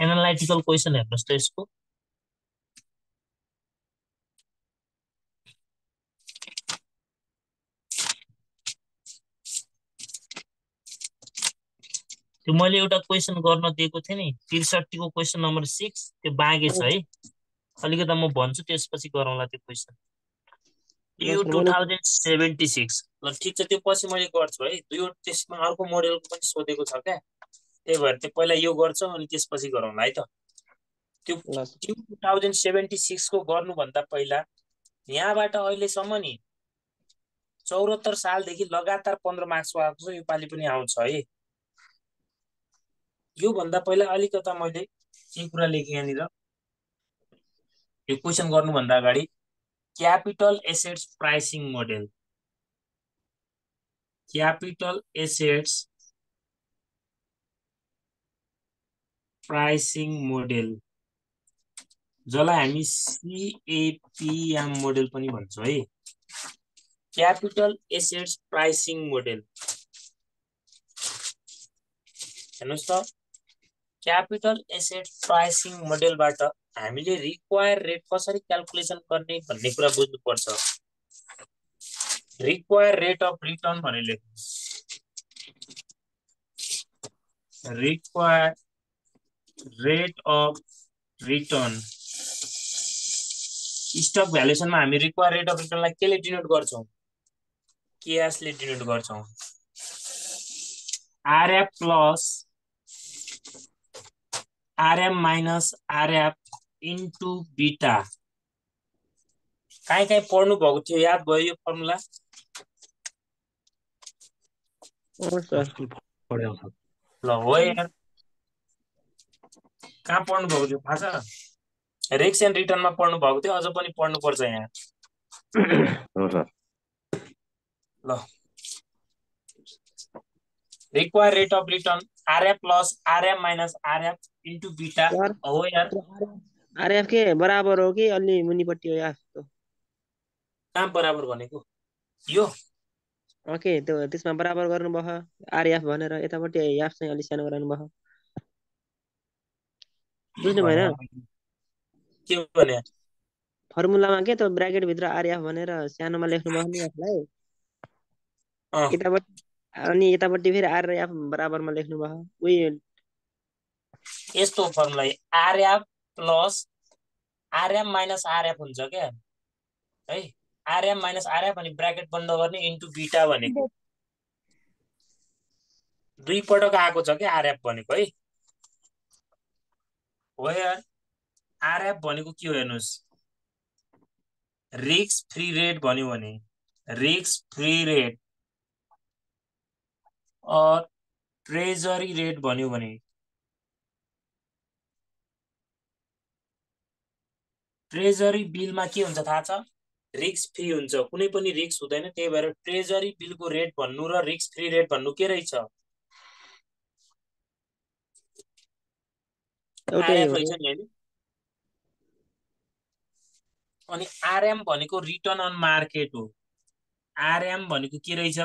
Analytical question हेर्नुहोस् त यसको त्यो मैले एउटा क्वेसन गर्न दिएको थिएँ नि त्रिसठीको क्वेसन नम्बर सिक्स त्यो बाँकी छ है। अलिकति म भन्छु त्यसपछि गरौँला त्यो क्वेसन यो टु थाउजन्ड सेभेन्टी सिक्स ल ठिक छ त्यो पछि मैले गर्छु है। दुईवटा त्यसमा अर्को मोडेलको पनि सोधेको छ क्या। त्यही भएर त्यो पहिला यो गर्छौँ अनि त्यसपछि गरौँला है त। त्यो टु थाउजन्ड सेभेन्टी सिक्सको गर्नुभन्दा पहिला यहाँबाट अहिलेसम्म नि चौरात्तर सालदेखि लगातार पन्ध्र मार्क्सको आएको छ योपालि पनि आउँछ है। योभन्दा पहिला अलिकता मैले केही कुरा लेखेँ यहाँनिर। यो क्वेसन गर्नुभन्दा अगाडि। Capital assets pricing model capital assets pricing model जसलाई हामी सिएपिएम मोडेल पनि भन्छौँ है। क्यापिटल एसेट्स प्राइसिङ मोडेल हेर्नुहोस् त। क्यापिटल एसेट प्राइसिङ मोडेलबाट हामीले रिक्वायर रेट कसरी क्यालकुलेसन गर्ने भन्ने कुरा बुझ्नुपर्छ। रिक्वायर रेट अफ रिटर्न भनेर लेख्नुहोस् require rate of return stock भ्यालुएसनमा हामी रिक्वायर रेट अफ रिटर्नलाई केले डिनोट गर्छौँ? केएसले डिनोट गर्छौँ। RF plus RM minus RF into beta काहीँ काहीँ पढ्नु भएको थियो याद भयो यो फर्मुला ल हो यार। कहाँ पढ्नु भएको थियो? थाहा छ? रिक्स एन्ड रिटर्नमा पढ्नु भएको थियो अझ पनि पढ्नुपर्छ यहाँ। ल। Require rate of return RF plus RM minus RF into beta हो यार। आरएफ के बराबर हो कि अलि मुनिपट्टि हो यार कहाँ बराबर भनेको? यो? ओके त्यो त्यसमा बराबर गर्नुभयो आरएफ भनेर यतापट्टि एफ चाहिँ अलिक सानो गराउनु भयो बुझ्नु भएन? के भने फर्मुलामा के त ब्राकेट भित्र आरएफ भनेर सानोमा लेख्नु भयो नि यसलाई? यतापट्टि अनि यतापट्टि फेरि आरएफ बराबरमा लेख्नु भयो उयो यस्तो formula RF plus RM minus RF हुन्छ क्या? है? आरएम माइनस आरएफ अनि ब्राकेट बन्द गर्ने इन्टु बिटा भनेको। दुई पटक आएको छ क्या आरएफ भनेको है? हो आरएफ भनेको के हो हेर्नुहोस्? रिक्स फ्री रेट भन्यो भने रिक्स फ्री रेट ट्रेजरी रेट भन्यो भने ट्रेजरी बिलमा के हुन्छ थाहा छ? रिक्स फ्री हुन्छ। कुनै पनि रिक्स हुँदैन। त्यही भएर ट्रेजरी बिलको रेट भन्नु र रिक्स फ्री रेट भन्नु के रहेछ? अनि आरएम भनेको रिटर्न अन मार्केट हो। आरएम भनेको के रहेछ?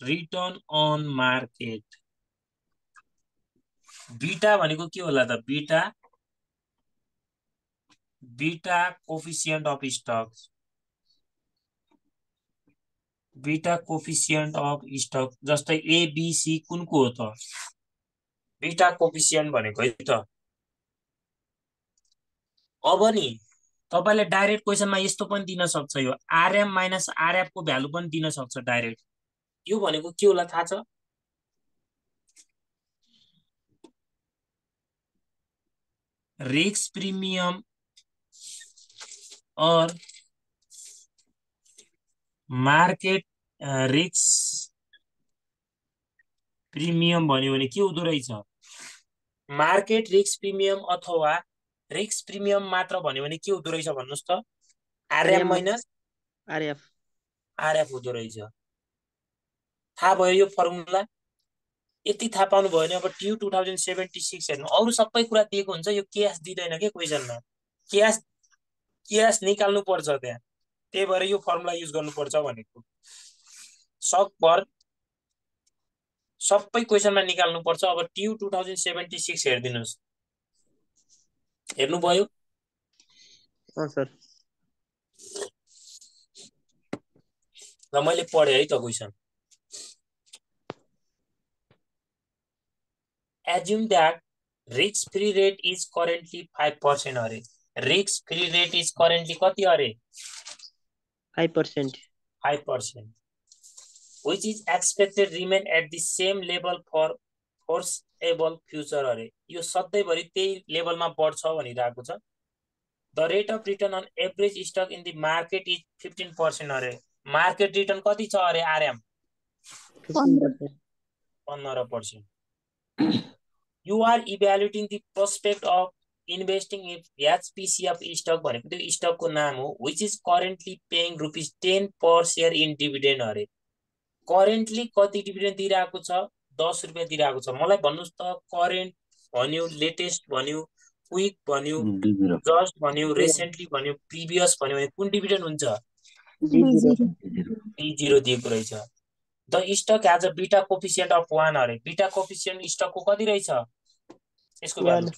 Return on market. बिटा भनेको के होला त? Beta beta coefficient of stock beta coefficient of stock जस्तै एबिसी कुनको हो त? बिटा कोफिसियन्ट भनेको है त। अब नि तपाईँले डाइरेक्ट क्वेसनमा यस्तो पनि दिन सक्छ यो। आरएम माइनस आरएफको भ्यालु पनि दिन सक्छ डाइरेक्ट यो भनेको के होला थाहा छ? रिक्स प्रिमियम और मार्केट रिक्स प्रिमियम भन्यो भने के हुँदो रहेछ? मार्केट रिक्स प्रिमियम अथवा रिक्स प्रिमियम मात्र भन्यो भने के हुँदो रहेछ भन्नुहोस् त? RM minus RF. आरएफ हुँदो रहेछ। थाहा भयो यो फर्मुला यति थाहा पाउनु भयो भने अब TU two thousand seventy six हेर्नु। अरू सबै कुरा दिएको हुन्छ यो क्यास दिँदैन क्या क्वेसनमा क्यास क्यास निकाल्नु पर्छ त्यहाँ। त्यही भएर यो फर्मुला युज गर्नुपर्छ भनेको। सकभर सबै क्वेसनमा निकाल्नुपर्छ। अब TU two thousand seventy six हेरिदिनुहोस्। हेर्नुभयो? र मैले पढेँ है त क्वेसन। एज्युम द्याट रिक्स free rate is currently five percent अरे। रिक्स फ्री रेट इज करेन्टली कति अरे? Five percent five percent which is expected remain at the same level for foreseeable future अरे? यो सधैँभरि त्यही लेभलमा बढ्छ भनिरहेको छ। The rate of return on average stock in the market is fifteen percent अरे। मार्केट रिटर्न कति छ अरे आरएम पन्ध्र। Percent you are evaluating the prospect of investing in HPCF stock भनेको त्यो स्टकको नाम हो which is currently paying rupees ten per share in dividend अरे। करेन्टली कति डिभिडेन्ड दिइरहेको छ? दस रुपियाँ दिइरहेको छ। मलाई भन्नुहोस् त करेन्ट भन्यो लेटेस्ट भन्यो क्विक भन्यो जस्ट भन्यो रिसेन्टली भन्यो प्रिभियस भन्यो भने कुन डिभिडेन्ड हुन्छ? डी जिरो दिएको रहेछ। The stock has a beta coefficient of one अरे। बिटा कोफिसियन्ट स्टकको कति रहेछ? यसको भ्यालु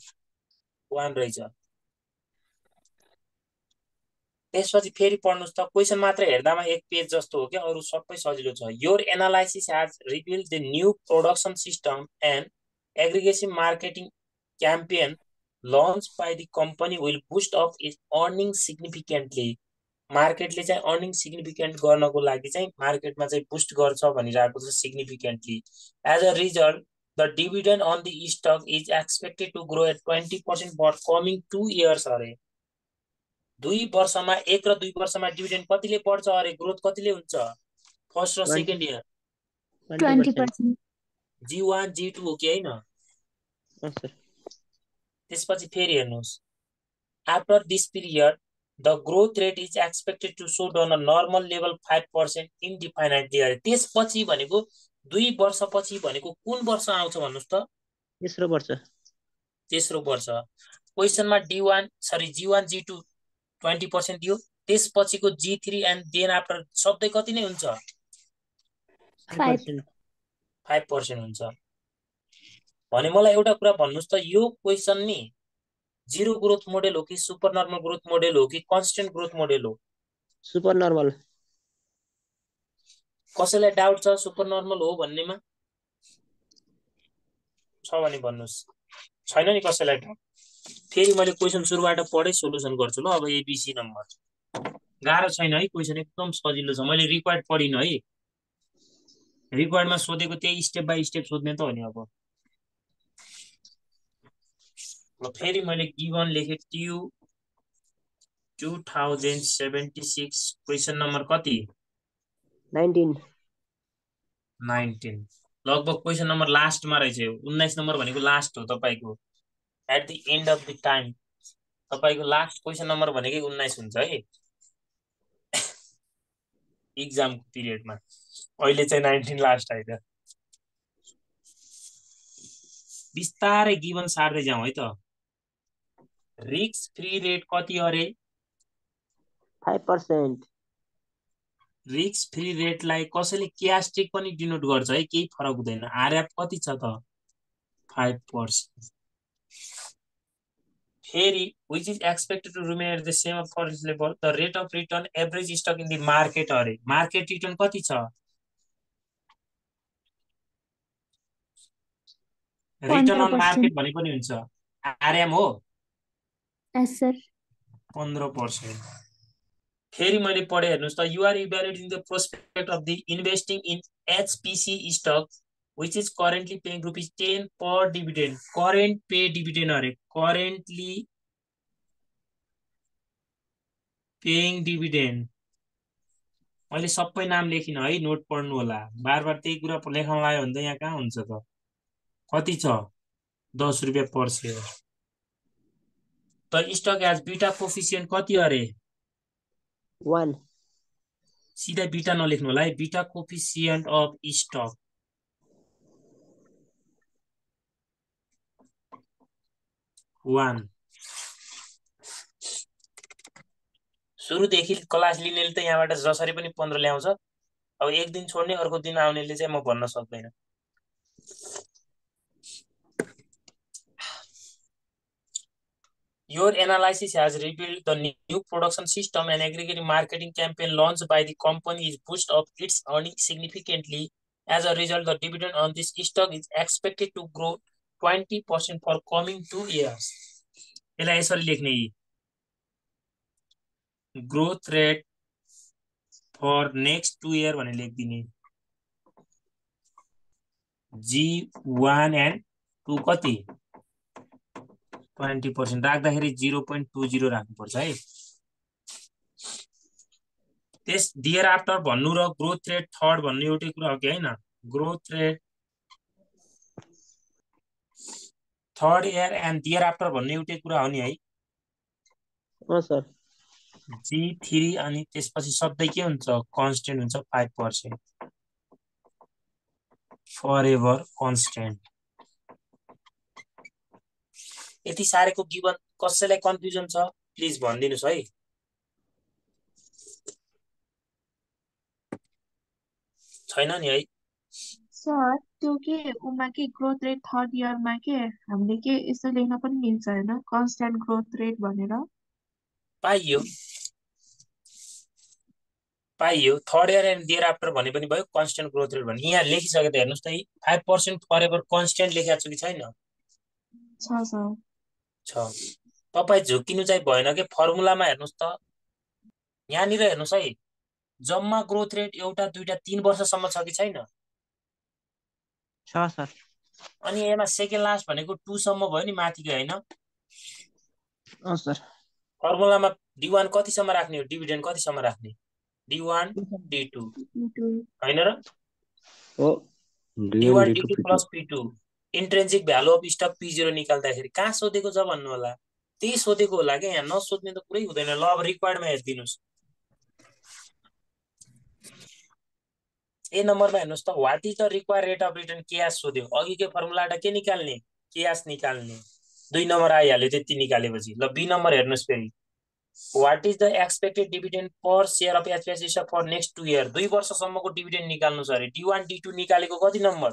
वान रहेछ। त्यसपछि फेरि पढ्नुहोस् त क्वेसन मात्र हेर्दामा एक पेज जस्तो हो क्या अरू सबै सजिलो छ। Your analysis has reveal the new production system and aggregation marketing campaign launch by the company will boost of it earning significantly मार्केटले चाहिँ अर्निङ सिग्निफिकेन्ट गर्नको लागि चाहिँ मार्केटमा चाहिँ बुस्ट गर्छ भनिरहेको छ significantly as a result the dividend on the stock is expected to grow at twenty percent for coming two years अरे दुई वर्षमा एक र दुई वर्षमा डिभिडेन्ड कतिले बढ्छ अरे ग्रोथ कतिले हुन्छ? फर्स्ट र second year G one G two हो कि होइन? त्यसपछि फेरि हेर्नुहोस्। After this period the growth rate is expected to slow down a normal level five percent indefinitely अरे त्यसपछि भनेको दुई वर्षपछि भनेको कुन वर्ष आउँछ भन्नुहोस् त? तेस्रो वर्ष। तेस्रो वर्ष। क्वेसनमा D one sorry G one G two twenty percent दियो। त्यसपछिको G three and then after सबै कति नै हुन्छ? फाइभ पर्सेन्ट हुन्छ। भने मलाई एउटा कुरा भन्नुहोस् त यो क्वेसन नि जिरो ग्रोथ मोडेल हो कि सुपर नर्मल ग्रोथ मोडेल हो कि कन्सटेन्ट ग्रोथ मोडेल हो? सुपर नर्मल कसैलाई डाउट छ सुपर नर्मल हो भन्नेमा? छ भने भन्नुहोस्। छैन नि कसैलाई डाउट? फेरि मैले क्वेसन सुरुबाट पढै सोल्युसन गर्छु ल अब एबिसी नम्बर। गाह्रो छैन है क्वेसन एकदम सजिलो छ। मैले रिक्वायर्ड पढिनँ है। रिक्वायर्डमा सोधेको त्यही स्टेप बाई स्टेप सोध्ने त हो नि अब। फेरि मैले given लेखेँ TU two thousand seventy six question number कति? नाइन्टिन। नाइन्टिन। लगभग क्वेसन नम्बर लास्टमा रहेछ उन्नाइस नम्बर भनेको लास्ट हो तपाईँको। At the end of the time तपाईँको लास्ट क्वेसन नम्बर भनेकै उन्नाइस हुन्छ है। इक्जामको पिरियडमा अहिले चाहिँ नाइन्टिन लास्ट आइदियो बिस्तारै गिभन सार्दै जाउँ है त। रिक्स फ्री रेट कति अरे फाइभ पर्सेन्ट। रिक्स फ्री रेटलाई कसैले क्यास्टिक पनि डिनोट गर्छ है केही फरक हुँदैन। आरएफ कति छ त? फाइभ पर्सेन्ट फेरि which is expected to remain at the same for level the rate of return average stock in the market अरे। मार्केट रिटर्न कति छ? रिटर्न अन मार्केट भने पनि हुन्छ। आरएम हो? पन्ध्र पर्सेन्ट फेरि मैले पढेँ हेर्नुहोस् त you are evaluating the prospect of the investing in HPC stock which is currently paying rupees 10 per dividend. Current pay dividend अरे currently paying dividend. मैले सबै नाम लेखिनँ है नोट पढ्नु होला। बार बार त्यही कुरा लेखाउन लाग्यो भने त यहाँ कहाँ हुन्छ त? कति छ? दस रुपियाँ पर सेयर त स्टक एज बिटा कोफिसियन्ट कति अरे? वान सिधै बिटा नलेख्नु होला है beta coefficient of stock one सुरुदेखि क्लास लिनेले त यहाँबाट जसरी पनि पन्ध्र ल्याउँछ। अब एक दिन छोड्ने अर्को दिन आउनेले चाहिँ म भन्न सक्दैन। Your analysis has revealed the new production system and aggregate marketing campaign launched by the company is pushed up its earnings significantly. As a result, the dividend on this stock is expected to grow 20% for coming two years. यसलाई यसरी लेख्ने growth rate for next two year भनेर लेखिदिने कति twenty percent राख्दाखेरि zero point two zero राख्नुपर्छ है। त्यस डियर आफ्टर भन्नु र ग्रोथ रेट थर्ड भन्नु एउटै कुरा हो कि होइन? Growth rate third year and thereafter भन्नु एउटै कुरा हो नि है। सर। जी थ्री अनि त्यसपछि सधैँ के हुन्छ? कन्सटेन्ट हुन्छ five percent for ever constant यति साह्रैको गिभन कसैलाई कन्फ्युजन छ प्लिज भनिदिनुहोस् है। छैन नि है। सर त्यो के उमा के ग्रोथ रेट थर्ड इयरमा के? हामीले के यसो लेख्न पनि मिल्छ होइन? कन्सट्यान्ट ग्रोथ रेट भनेर। पाइयो। पाइयो। Third year and year after भने पनि भयो कन्सटेन्ट ग्रोथ रेट भने। यहाँ लेखिसके त हेर्नुहोस् त five percent for ever constant लेखेको छु कि छैन? छ सर। छ। तपाईँ झुकिनु चाहिँ भएन कि? फर्मुलामा हेर्नुहोस् त। यहाँनिर हेर्नुहोस् है। जम्मा ग्रोथ रेट एउटा दुईटा तिन वर्षसम्म छ कि छैन? छ सर अनि यसमा सेकेन्ड लास्ट भनेको टूसम्म भयो नि माथिको होइन? सर। फर्मुलामा डी वान कतिसम्म राख्ने हो? डिभिडेन्ड कतिसम्म राख्ने? D one D two. होइन र? हो। D one D two. Plus P two. Intrinsic value of stock P zero निकाल्दाखेरि कहाँ सोधेको छ भन्नु होला? त्यही सोधेको होला क्या यहाँ नसोध्ने त कुरै हुँदैन। ल अब रिक्वायर्डमा हेरिदिनुहोस्। ए नम्बरमा हेर्नुहोस् त। What is the require rate of return KS सोध्यो। अघिकै फर्मुलाबाट के निकाल्ने? केएस निकाल्ने। दुई नम्बर आइहाल्यो त्यति निकालेपछि। ल बी नम्बर हेर्नुहोस् फेरि। What is the expected dividend per share of HPS for next two year दुई वर्षसम्मको डिभिडेन्ड निकाल्नु छ अरे। डी वान डी टू निकालेको कति नम्बर?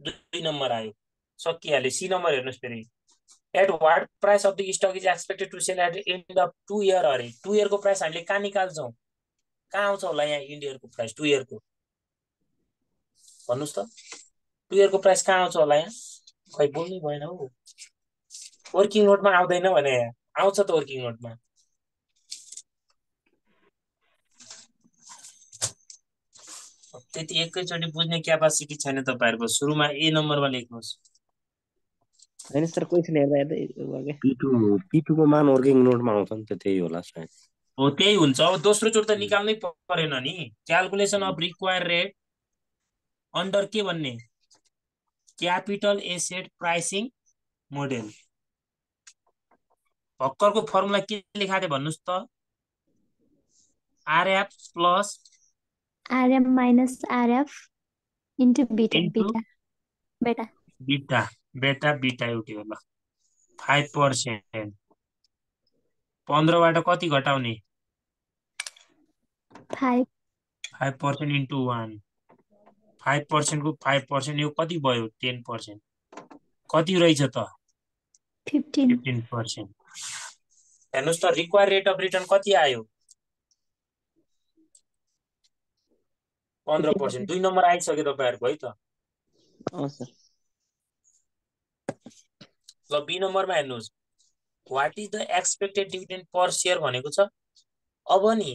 दुई नम्बर आयो। सकिहाल्यो सी नम्बर हेर्नुहोस् फेरि। At what price of the stock is expected to sell at end of two year अरे? टु इयरको प्राइस हामीले कहाँ निकाल्छौँ? कहाँ आउँछ होला यहाँ इन्डियरको प्राइस टु इयरको भन्नुहोस् त। टु इयरको प्राइस कहाँ आउँछ होला यहाँ? खै बोल्नै भएन हौ। वर्किङ नोटमा आउँदैन भने यहाँ आउँछ त वर्किङ नोटमा त्यति एकैचोटि बुझ्ने क्यापासिटी छैन तपाईँहरूको। सुरुमा ए नम्बरमा लेख्नुहोस्। होइन सर क्वेसन हेर्दा हेर्दै पिटु पिटुको मान वर्किङ नोटमा आउँछ नि त त्यही होला सायद हो त्यही हुन्छ अब दोस्रो चोटि त निकाल्नै परेन नि calculation of require rate under के भन्ने क्यापिटल एसेट प्राइसिङ मोडेल भर्खरको फर्मुला के लेखाएको थियो भन्नुहोस् त RF plus RM minus RF into beta? Beta beta बिटा बेटा बिटा एउटै हो ल फाइभ पर्सेन्ट। पन्ध्रबाट कति घटाउने? Five. Percent into one. Five पर्सेन्टको five percent यो कति भयो? Ten percent. कति रहेछ त? फिफ्टिन। पर्सेन्ट। हेर्नुहोस् त रिक्वायर रेट अफ रिटर्न कति आयो? पन्ध्र पर्सेन्ट। दुई नम्बर आइसक्यो तपाईँहरूको है त। ल बी नम्बरमा हेर्नुहोस् what is the expected dividend per share भनेको छ? अब नि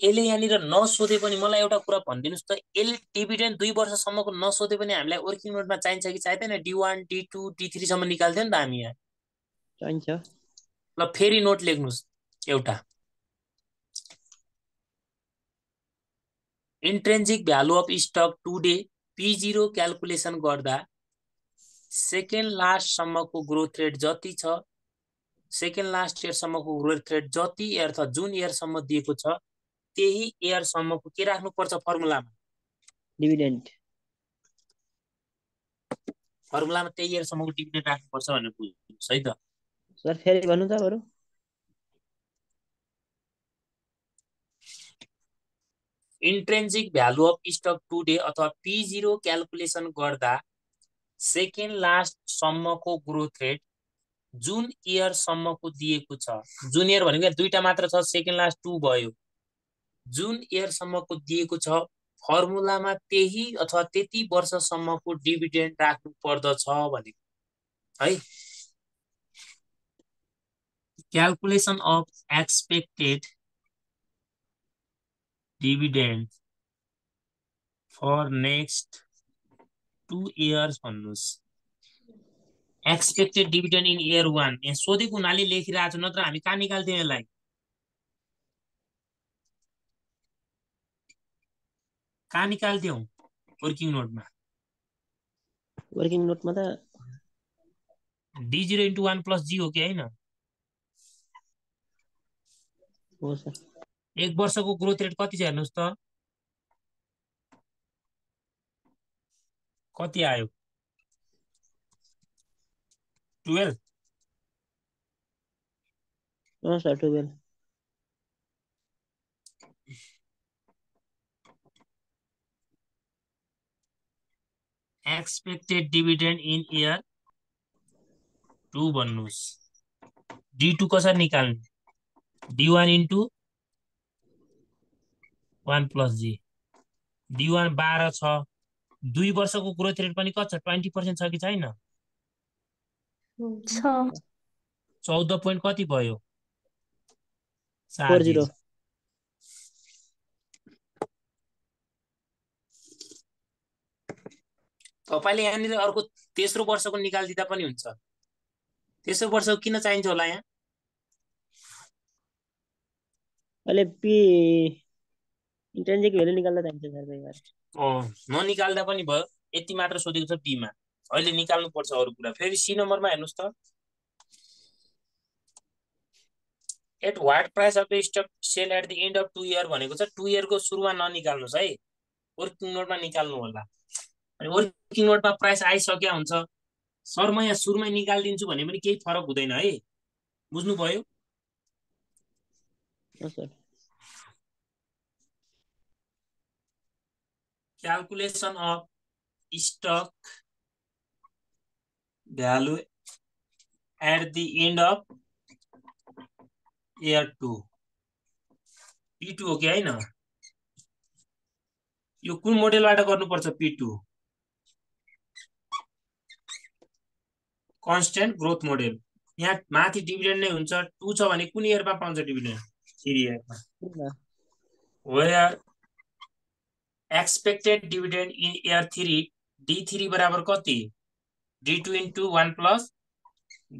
यसले यहाँनिर नसोधे पनि मलाई एउटा कुरा भनिदिनुहोस् त यसले डिभिडेन्ड दुई वर्षसम्मको नसोधे पनि हामीलाई वर्किङ नोटमा चाहिन्छ कि चाहिँदैन? D one D two D थ्रीसम्म निकाल्थ्यो नि त हामी यहाँ। चाहिन्छ। ल फेरि नोट लेख्नुहोस् एउटा। Intrinsic value of stock today P zero calculation गर्दा सेकेन्ड लास्टसम्मको ग्रोथ रेट जति छ सेकेन्ड लास्ट इयरसम्मको ग्रोथ रेट जति इयर छ जुन इयरसम्म दिएको छ त्यही इयरसम्मको के राख्नुपर्छ फर्मुलामा डिभिडेन्ट फर्मुलामा त्यही इयरसम्मको डिभिडेन्ड राख्नुपर्छ भनेर बुझ्नुहोस् है त? सर फेरि भन्नु त बरु intrinsic value of stock today अथवा पी जिरो क्यालकुलेसन गर्दा सेकेन्ड लास्टसम्मको ग्रोथ रेट जुन इयरसम्मको दिएको छ। जुन इयर भनेको दुईटा मात्र छ सेकेन्ड लास्ट टू भयो। जुन इयरसम्मको दिएको छ फर्मुलामा त्यही अथवा त्यति वर्षसम्मको डिभिडेन्ड राख्नु पर्दछ भनेको। है? Calculation of expected dividend for next two years भन्नुहोस् expected dividend in year one यहाँ सोधेको हुनाले लेखिरहेको छु नत्र हामी कहाँ निकाल्थ्यौँ यसलाई कहाँ निकाल्थ्यौँ वर्किङ नोटमा वर्किङ नोटमा त D zero into one plus G हो कि होइन एक वर्षको ग्रोथ रेट कति छ हेर्नुहोस् त कति आयो? Twelve uh sir twelve expected dividend in year two भन्नुहोस्। डी टू कसरी निकाल्ने? D one into one plus G D one बाह्र छ। दुई वर्षको ग्रोथ रेट पनि कति छ? ट्वेन्टी पर्सेन्ट छ कि छैन? छ चौध पोइन्ट कति भयो। तपाईँले यहाँनिर अर्को तेस्रो वर्षको निकालिदिँदा पनि हुन्छ। तेस्रो वर्षको किन चाहिन्छ होला यहाँ? अहिले पी इन्ट्रेन्सिक भ्यालु निकाल्दा चाहिन्छ सर ननिकाल्दा पनि भयो। यति मात्र सोधेको छ बीमा अहिले निकाल्नु पर्छ अरू कुरा। फेरि सी नम्बरमा हेर्नुहोस् त। At what price of the stock sell at the end of two year भनेको छ। टु इयरको सुरुमा ननिकाल्नुहोस् है। वर्किङ नोटमा निकाल्नु होला। अनि वर्किङ नोटमा प्राइस आइसक्यो हुन्छ। सर म यहाँ सुरुमै निकालिदिन्छु भने पनि केही फरक हुँदैन है। बुझ्नुभयो? Calculation of stock value at the end of year 2 P2 हो कि होइन यो कुन मोडेलबाट गर्नुपर्छ P2 कन्स्टेन्ट ग्रोथ मोडेल यहाँ माथि डिभिडेन्ड नै हुन्छ टु छ भने कुन इयरमा पाउँछ डिभिडेन्ड थ्री इयरमा where expected dividend in year 3 D3 बराबर कति? D2 into 1 plus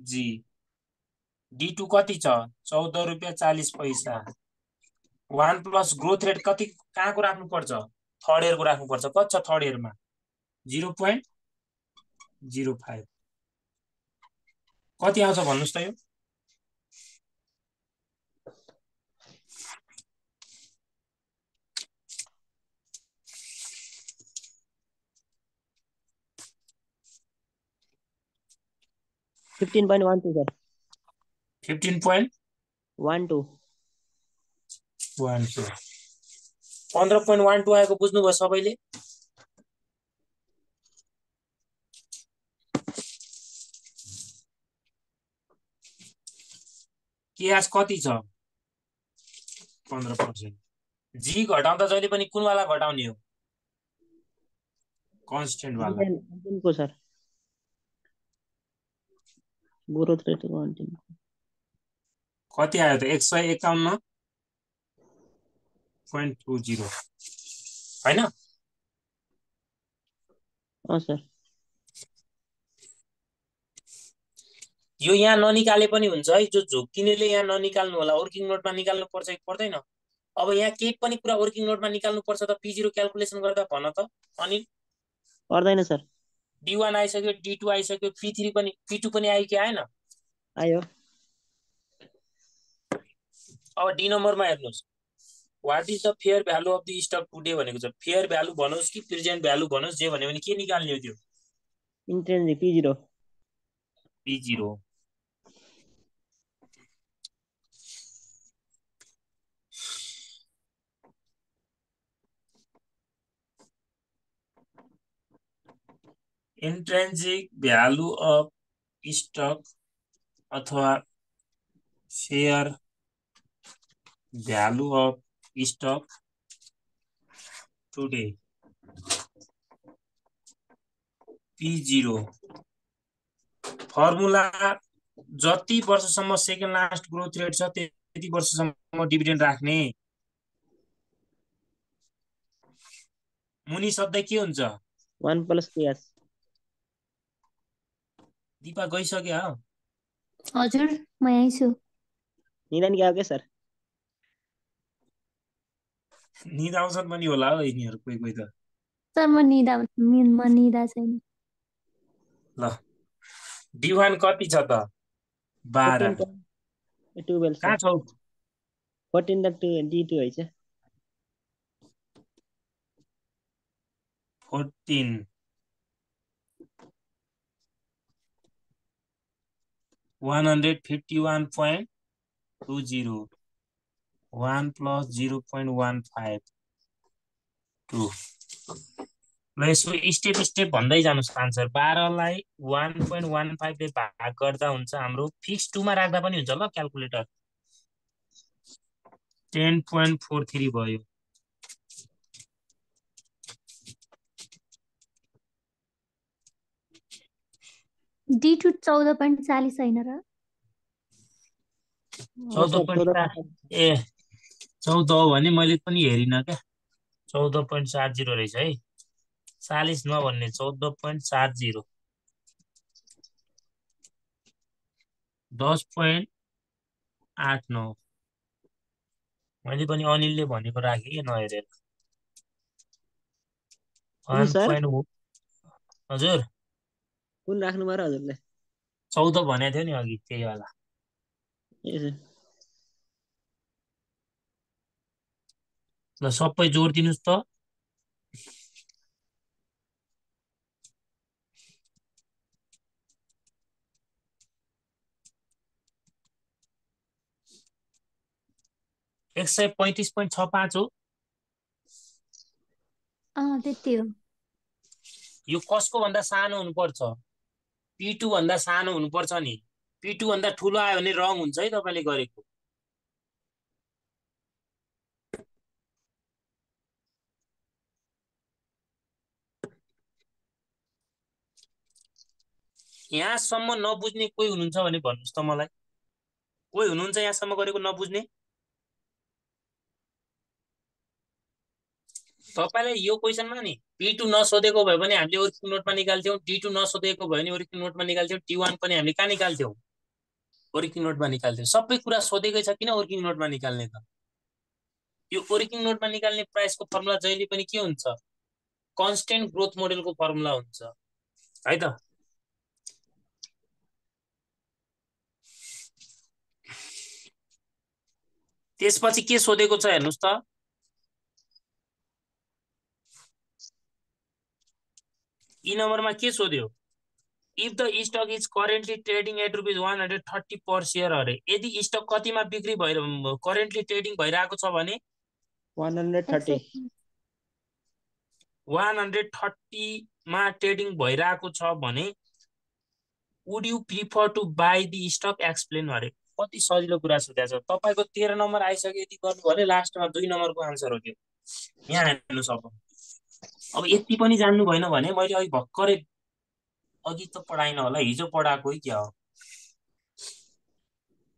G. D2 कति छ? चौध रुपियाँ चालिस पैसा। वान प्लस ग्रोथ रेट कति कहाँको राख्नुपर्छ? थर्ड इयरको राख्नुपर्छ। कति छ थर्ड इयरमा जिरो पोइन्ट जिरो फाइभ कति आउँछ भन्नुहोस् त यो? Fifteen point one two sir fifteen point one two one two पन्ध्र पोइन्ट वान टू आएको बुझ्नुभयो सबैले? के आज कति छ? पन्ध्र पर्सेन्ट जी घटाउँदा जहिले पनि कुनवाला घटाउने हो? कन्सटेन्टवाला सर ग्रोथ रेट कन्टिन्यू कति आयो त एक सय एकाउन्न पोइन्ट टू जिरो होइन सर यो यहाँ ननिकाले पनि हुन्छ है जो झोक्किनेले यहाँ ननिकाल्नु होला वर्किङ नोटमा निकाल्नु पर्छ कि पर्दैन अब यहाँ केही पनि कुरा वर्किङ नोटमा निकाल्नु पर्छ त पी जिरो क्यालकुलेसन गर्दा भन त अनि पर्दैन सर डी वान आइसक्यो डी टू आइसक्यो पी थ्री पनि पी टू पनि आयो कि आएन आयो। अब डी नम्बरमा हेर्नुहोस्। What is the fair value of the stock today भनेको छ। फेयर भ्यालु भनोस् कि प्रेजेन्ट भ्यालु भनोस् जे भन्यो भने के निकाल्ने हो त्यो? Intrinsic P zero P zero intrinsic value of stock अथवा fair value of stock today P zero formula जति वर्षसम्म सेकेन्ड लास्ट ग्रोथ रेट छ त्यति वर्षसम्म डिभिडेन्ड राख्ने। मुनि शब्द के हुन्छ? वान प्लस दिपा गइसक्यो हो। हजुर म यहीँ छु। निदान गयो क्या सर? निद आउँछन् पनि होला हो यिनीहरू कोही कोही त। सर म निदा निदमा निदा छैन। ल डी वान कति छ त? बाह्र। टुवेल्भ कहाँ छौ? फोर्टिन त टु डी टू है छ fourteen. One hundred fifty one point two zero one plus zero point one five two ल यसो स्टेप स्टेप भन्दै जानुहोस् आन्सर बाह्रलाई वान पोइन्ट वान फाइभले भाग गर्दा हुन्छ हाम्रो फिक्स टूमा राख्दा पनि हुन्छ ल calculator ten point four three भयो। डी टू चौध पोइन्ट चालिस होइन र? चौध पोइन्ट ए चौध हो भने मैले पनि हेरिनँ क्या। चौध पोइन्ट सात जिरो रहेछ है। चालिस नभन्ने चौध पोइन्ट सात जिरो। दस पोइन्ट आठ नौ। मैले पनि अनिलले भनेको राखेँ कि नहेरेर। One sir? पोइन्ट हजुर। कुन राख्नु पर्यो हजुरले चौध भनेको थियो नि अघि त्यही सर ल सबै जोडिदिनुहोस् त एक सय पैँतिस पोइन्ट छ पाँच हो त्यति हो यो कसको भन्दा सानो हुनुपर्छ पी भन्दा सानो हुनुपर्छ नि। पी भन्दा ठुलो आयो भने रङ हुन्छ है तपाईँले गरेको। यहाँसम्म नबुझ्ने कोही हुनुहुन्छ भने भन्नुहोस् त मलाई। कोही हुनुहुन्छ यहाँसम्म गरेको नबुझ्ने? तपाईँलाई यो क्वेसनमा नि पी टू नसोधेको भयो भने हामीले वर्किङ नोटमा निकाल्थ्यौँ डी टू नसोधेको भयो भने वर्किङ नोटमा निकाल्थ्यौँ डी वान पनि हामीले कहाँ निकाल्थ्यौँ? वर्किङ नोटमा निकाल्थ्यौँ। सबै कुरा सोधेकै छ किन वर्किङ नोटमा निकाल्ने त? यो वर्किङ नोटमा निकाल्ने प्राइसको फर्मुला जहिले पनि के हुन्छ? कन्सटेन्ट ग्रोथ मोडेलको फर्मुला हुन्छ। है त? त्यसपछि के सोधेको छ हेर्नुहोस् त। यी नम्बरमा के सोध्यो? If the stock is currently trading at rupees one hundred thirty per share अरे। यदि स्टक कतिमा बिक्री भएर करेन्टली ट्रेडिङ भइरहेको छ भने? One hundred thirty one hundred थर्टीमा trading भइरहेको छ भने? Would you prefer to buy the stock explain अरे। कति सजिलो कुरा सोधेको छ। तपाईँको तेह्र नम्बर आइसक्यो यति गर्नु भने लास्टमा दुई नम्बरको आन्सर हो त्यो। यहाँ हेर्नुहोस् अब। अब यति पनि जान्नु भएन भने मैले अघि भर्खरै अघि त पढाइनँ होला हिजो पढाएको है क्या हो।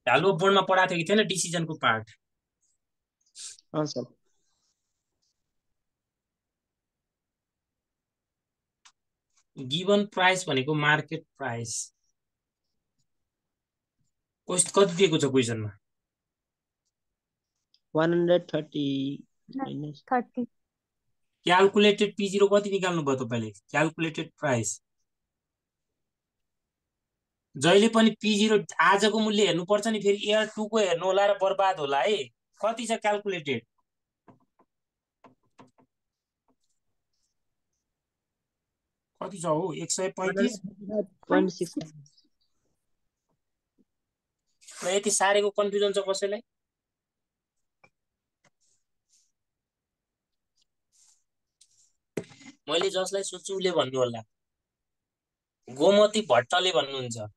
भ्यालु बोर्डमा पढाएको थियो कि थिएन डिसिजनको पार्ट? गिभन प्राइस भनेको मार्केट प्राइस। कति कति दिएको छ क्वेसनमा? One hundred thirty. Calculated P zero कति निकाल्नु भयो तपाईँले? क्यालकुलेटेड प्राइस जहिले पनि पी जिरो आजको मूल्य हेर्नुपर्छ नि फेरि एयर टूको हेर्नु होला र बर्बाद होला है। कति छ क्यालकुलेटेड कति छ हो? एक सय पैँतिस? यति सारेको कन्फ्युजन छ कसैलाई? मैले जसलाई सोध्छु उसले भन्नु होला गोमती भट्टले भन्नुहुन्छ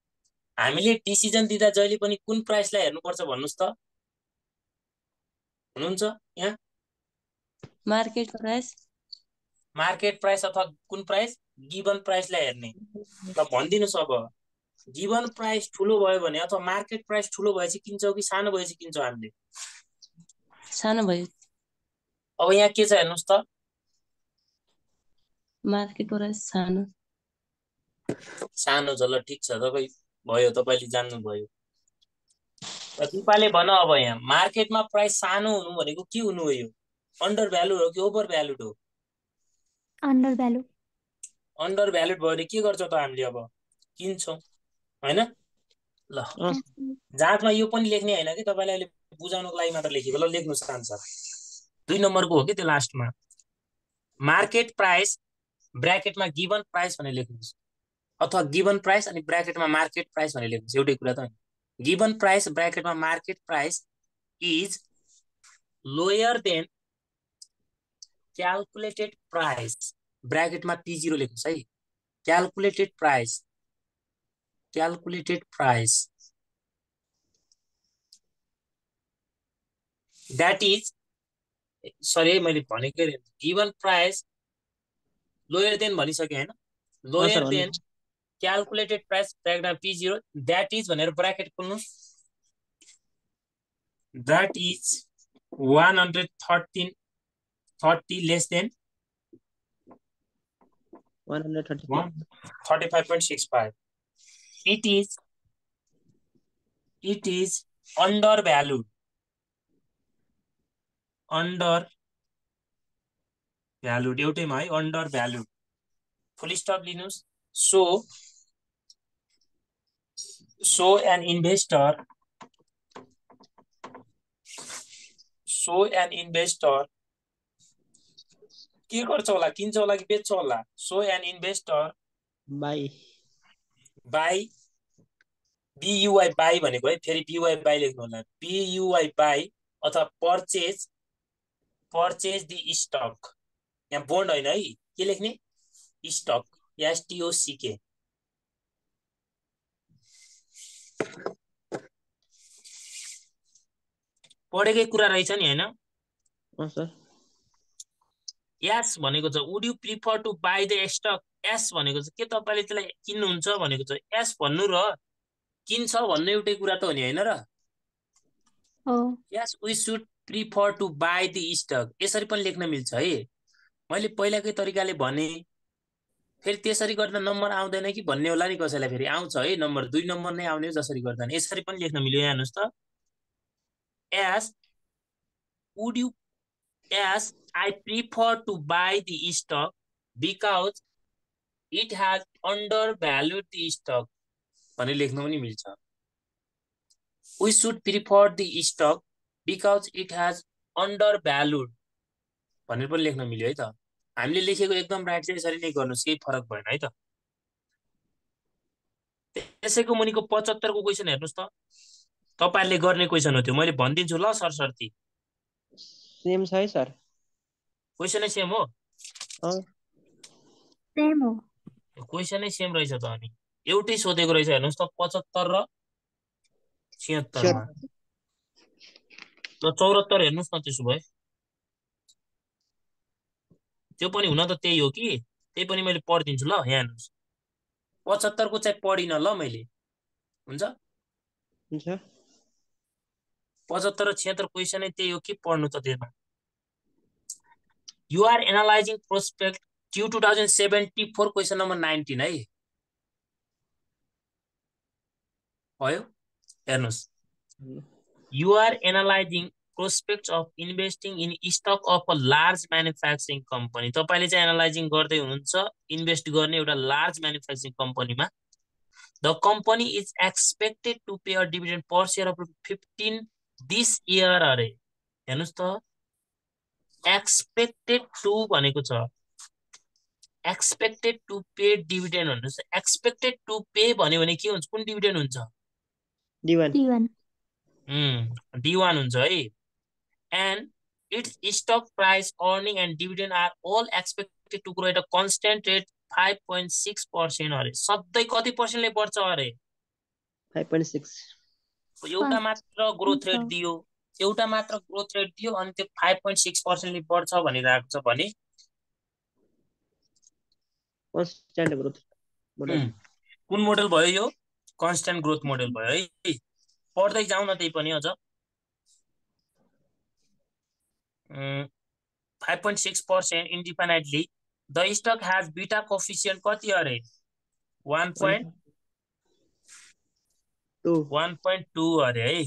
हामीले डिसिजन दिँदा जहिले पनि कुन प्राइसलाई हेर्नुपर्छ भन्नुहोस् त। हुनुहुन्छ यहाँ? मार्केट प्राइस मार्केट प्राइस अथवा कुन प्राइस गिभन प्राइसलाई हेर्ने। ल भनिदिनुहोस् अब। गिभन प्राइस ठुलो भयो भने अथवा मार्केट प्राइस ठुलो भएपछि किन्छौँ कि सानो भएपछि किन्छौँ हामीले? सानो भयो। अब यहाँ के छ हेर्नुहोस् त। मार्केट प्राइस सानो। सानो छ ल ठिक छ तपाईँ भयो तपाईँले जान्नुभयो। र दिपाले भन अब यहाँ मार्केटमा प्राइस सानो हुनु भनेको के हुनु हो यो? अन्डर भ्यालु हो कि ओभर भ्यालुड हो? अन्डर भ्यालु अन्डर भ्यालुड भयो भने के गर्छ त हामीले अब? किन्छौँ होइन? ल जाँचमा यो पनि लेख्ने होइन कि तपाईँले अहिले बुझाउनुको लागि मात्र लेखेको। ल लेख्नुहोस् आन्सर। दुई नम्बरको हो कि त्यो लास्टमा? मार्केट प्राइस ब्राकेटमा गिभन प्राइस भनेर लेख्नुहोस् अथवा गिभन प्राइस अनि ब्राकेटमा मार्केट प्राइस भनेर लेख्नुहोस् एउटै कुरा त होइन given price ब्राकेटमा market price is lower than calculated price. ब्राकेटमा P zero लेख्नुहोस् है। Calculated price. Calculated price. That is sorry मैले भनेकै गिभन प्राइस लोयर देन भनिसकेँ होइन लोयर देन क्यालकुलेटेड प्राइस ब्राकेटमा पी जिरो द्याट इज भनेर ब्राकेट खोल्नु that is one hundred thirteen thirty less than thirty one thirty-five point six five. It is it is undervalued. Under valued एउटैमा है under valued full stop लिनुहोस्। So so an investor so an investor के गर्छ होला? किन्छ होला कि बेच्छ होला? So an investor buy buy B U Y buy भनेको है फेरि बियुआई बाई लेख्नु होला। बियुआई बाई अथवा पर्चेज पर्चेज दि स्टक यहाँ बोन्ड होइन है के लेख्ने? स्टक एसटिओसिके पढेकै कुरा रहेछ नि होइन? एस भनेको छ would you prefer to buy the stock yes भनेको छ के तपाईँले त्यसलाई किन्नुहुन्छ भनेको छ। एस भन्नु र किन्छ भन्नु एउटै कुरा त हो नि होइन र? हो। Yes we should prefer to buy the stock यसरी पनि लेख्न मिल्छ है। मैले पहिलाकै तरिकाले भने फेरि त्यसरी गर्दा नम्बर आउँदैन कि भन्ने होला नि कसैलाई फेरि। आउँछ है नम्बर दुई नम्बर नै आउने जसरी गर्दा। यसरी पनि लेख्न मिल्यो हेर्नुहोस् त। Yes would you yes I prefer to buy the stock because it has under valued the stock भनेर लेख्न पनि मिल्छ। We should prefer the stock because it has undervalued भनेर पनि लेख्न मिल्यो है त। हामीले लेखेको एकदम राइट चाहिँ यसरी नै गर्नुहोस् केही फरक भएन है त। त्यसैको मुनिको पचहत्तरको क्वेसन हेर्नुहोस् त। तपाईँहरूले गर्ने क्वेसन हो त्यो। मैले भनिदिन्छु ल सरसर्ती सेम छ है सर। क्वेसनै सेम हो? अँ। सेम हो। क्वेसनै सेम रहेछ त अनि। एउटै सोधेको रहेछ हेर्नुहोस् त पचहत्तर र छिहत्तरमा। ल चौरात्तर हेर्नुहोस् न त्यसो भए। त्यो पनि हुन त त्यही हो कि। त्यही पनि मैले पढिदिन्छु ल यहाँ हेर्नुहोस्। पचहत्तरको चाहिँ पढिनँ ल मैले। हुन्छ? पचहत्तर र छिहत्तर क्वेसनै त्यही हो के पढ्नु त त्यसमा you're analysing prospect Q two thousand seventy four question number nineteen है। भयो? हेर्नुहोस्। you are prospects of investing in stock of a large manufacturing company. तपाईँले चाहिँ एनालाइजिङ गर्दै हुनुहुन्छ इन्भेस्ट गर्ने एउटा लार्ज म्यानुफ्याक्चरिङ कम्पनीमा the company is expected to pay a dividend per share of fifteen this year अरे। हेर्नुहोस् त। एक्सपेक्टेड टु भनेको छ। एक्सपेक्टेड टु पे डिभिडेन्ड भन्नुहोस्। एक्सपेक्टेड टु पे भन्यो भने के हुन्छ? कुन डिभिडेन्ड हुन्छ? डिवान हुन्छ है। And its stock price earning and dividend are all expected to grow at a constant rate five point six percent अरे। सधैँ कति पर्सेन्टले बढ्छ अरे? फाइभ पोइन्ट सिक्स एउटा पाँच मात्र ग्रोथ रेट। दियो। एउटा मात्र ग्रोथ रेट दियो अनि त्यो फाइभ पोइन्ट सिक्स पर्सेन्टले बढ्छ भनिरहेको छ भने? कन्सट्यान्ट ग्रोथ मोडल कुन मोडल भयो यो? कन्सटेन्ट ग्रोथ मोडल भयो है। पढ्दै जाउँ न त्यही पनि अझ। Five point six percent independently the stock has beta coefficient कति अरे one point two one point two अरे है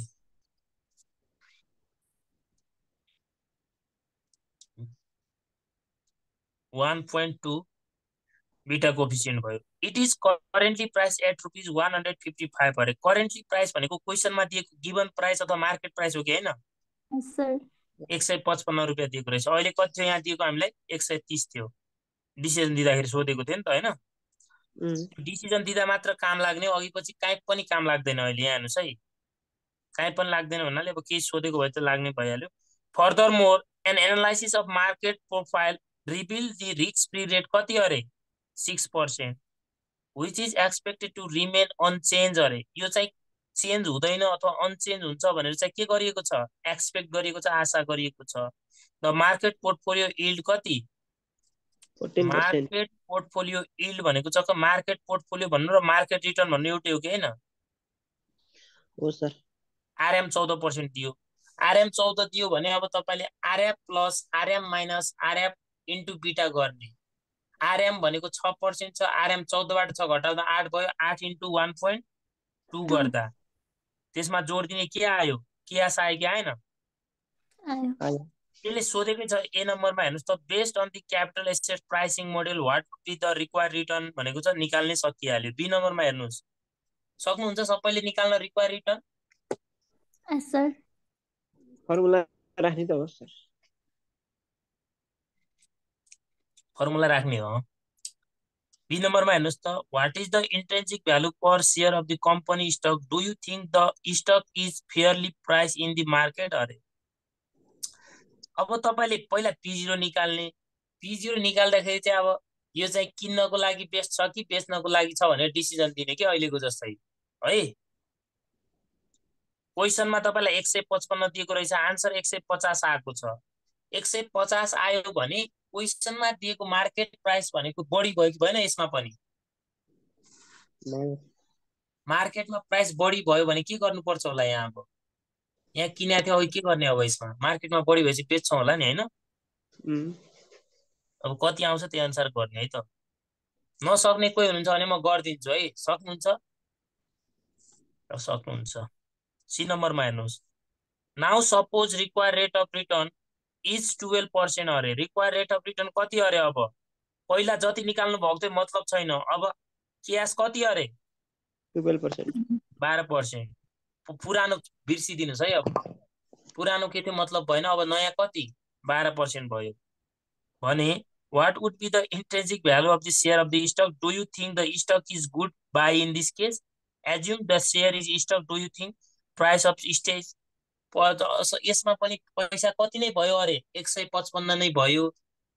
one point two beta coefficient भयो. It is currently price at rupees one hundred fifty five अरे currently price भनेको क्वेसनमा दिएको given price अथवा मार्केट प्राइस हो कि होइन? Yes, sir. एक सय पचपन्न रुपियाँ दिएको रहेछ। अहिले कति थियो यहाँ दिएको हामीलाई? एक सय तिस थियो। डिसिजन दिँदाखेरि सोधेको थियो नि त होइन? डिसिजन दिँदा मात्र काम लाग्ने अघि पछि काहीँ पनि काम लाग्दैन अहिले यहाँ हेर्नुहोस् है। काहीँ पनि लाग्दैन भन्नाले अब केही सोधेको भए त लाग्ने भइहाल्यो। Further more an analysis of market profile reveal the risk free rate कति अरे? Six percent which is expected to remain unchanged अरे। यो चाहिँ चेन्ज हुँदैन अथवा अनचेन्ज हुन्छ भनेर चाहिँ के गरिएको छ? एक्सपेक्ट गरिएको छ आशा गरिएको छ। द मार्केट पोर्टफोलियो इल्ड कति? मार्केट पोर्टफोलियो इल्ड भनेको छ मार्केट पोर्टफोलियो भन्नु र मार्केट रिटर्न भन्नु एउटै हो कि होइन? हो सर। आरएम चौध पर्सेन्ट दियो। आरएम चौध दियो भने अब तपाईँले RF plus RM minus RF into beta गर्ने। आरएम भनेको छ पर्सेन्ट छ आरएम चौधबाट छ घटाउँदा आठ भयो आठ इन्टु वान पोइन्ट टू. गर्दा। त्यसमा जोड दिने के आयो? के आशा आयो कि आएन? त्यसले सोधेकै छ ए नम्बरमा हेर्नुहोस् त based on the capital asset pricing model what be the require return भनेको छ निकाल्नै सकिहाल्यो। बी नम्बरमा हेर्नुहोस्। सक्नुहुन्छ सबैले निकाल्न रिक्वायर रिटर्न. फर्मुला राख्ने त हो सर फर्मुला राख्ने हो। बी नम्बरमा हेर्नुहोस् त what is the intrinsic value per share of the company stock do you think the stock is fairly price in the market अरे। अब तपाईँले पहिला पी जिरो निकाल्ने। पी जिरो निकाल्दाखेरि चाहिँ अब यो चाहिँ किन्नको लागि बेस्ट छ कि बेच्नको लागि छ भनेर डिसिजन दिने कि अहिलेको जस्तै? है। क्वेसनमा तपाईँलाई एक सय पचपन्न दिएको रहेछ। आन्सर एक सय पचास आएको छ। एक सय पचास आयो भने क्वेसनमा दिएको मार्केट प्राइस भनेको बढी भयो कि भएन यसमा पनि? मार्केटमा प्राइस बढी भयो भने के गर्नुपर्छ होला यहाँ अब? यहाँ किनेको थियो अब के गर्ने अब यसमा? मार्केटमा बढी भएपछि बेच्छौँ होला नि होइन? अब कति आउँछ त्यही अनुसार गर्ने है त? नसक्ने कोही हुनुहुन्छ भने म गरिदिन्छु है? सक्नुहुन्छ? सक्नुहुन्छ। सी नम्बरमा हेर्नुहोस्। Now suppose require rate of return is twelve percent अरे। रिक्वायर रेट अफ रिटर्न कति अरे अब? पहिला जति निकाल्नु भएको थियो मतलब छैन। अब क्यास कति अरे? टुवेल्भ पर्सेन्ट बाह्र पर्सेन्ट पुरानो बिर्सिदिनुहोस् है अब। पुरानो के थियो मतलब भएन। अब नयाँ कति? बाह्र पर्सेन्ट भयो। भने what would be the intrinsic value of the share of the stock do you think the stock is good buy in this case assume the share is stock do you think price of stage यसमा पनि पैसा कति नै भयो अरे एक सय पचपन्न नै भयो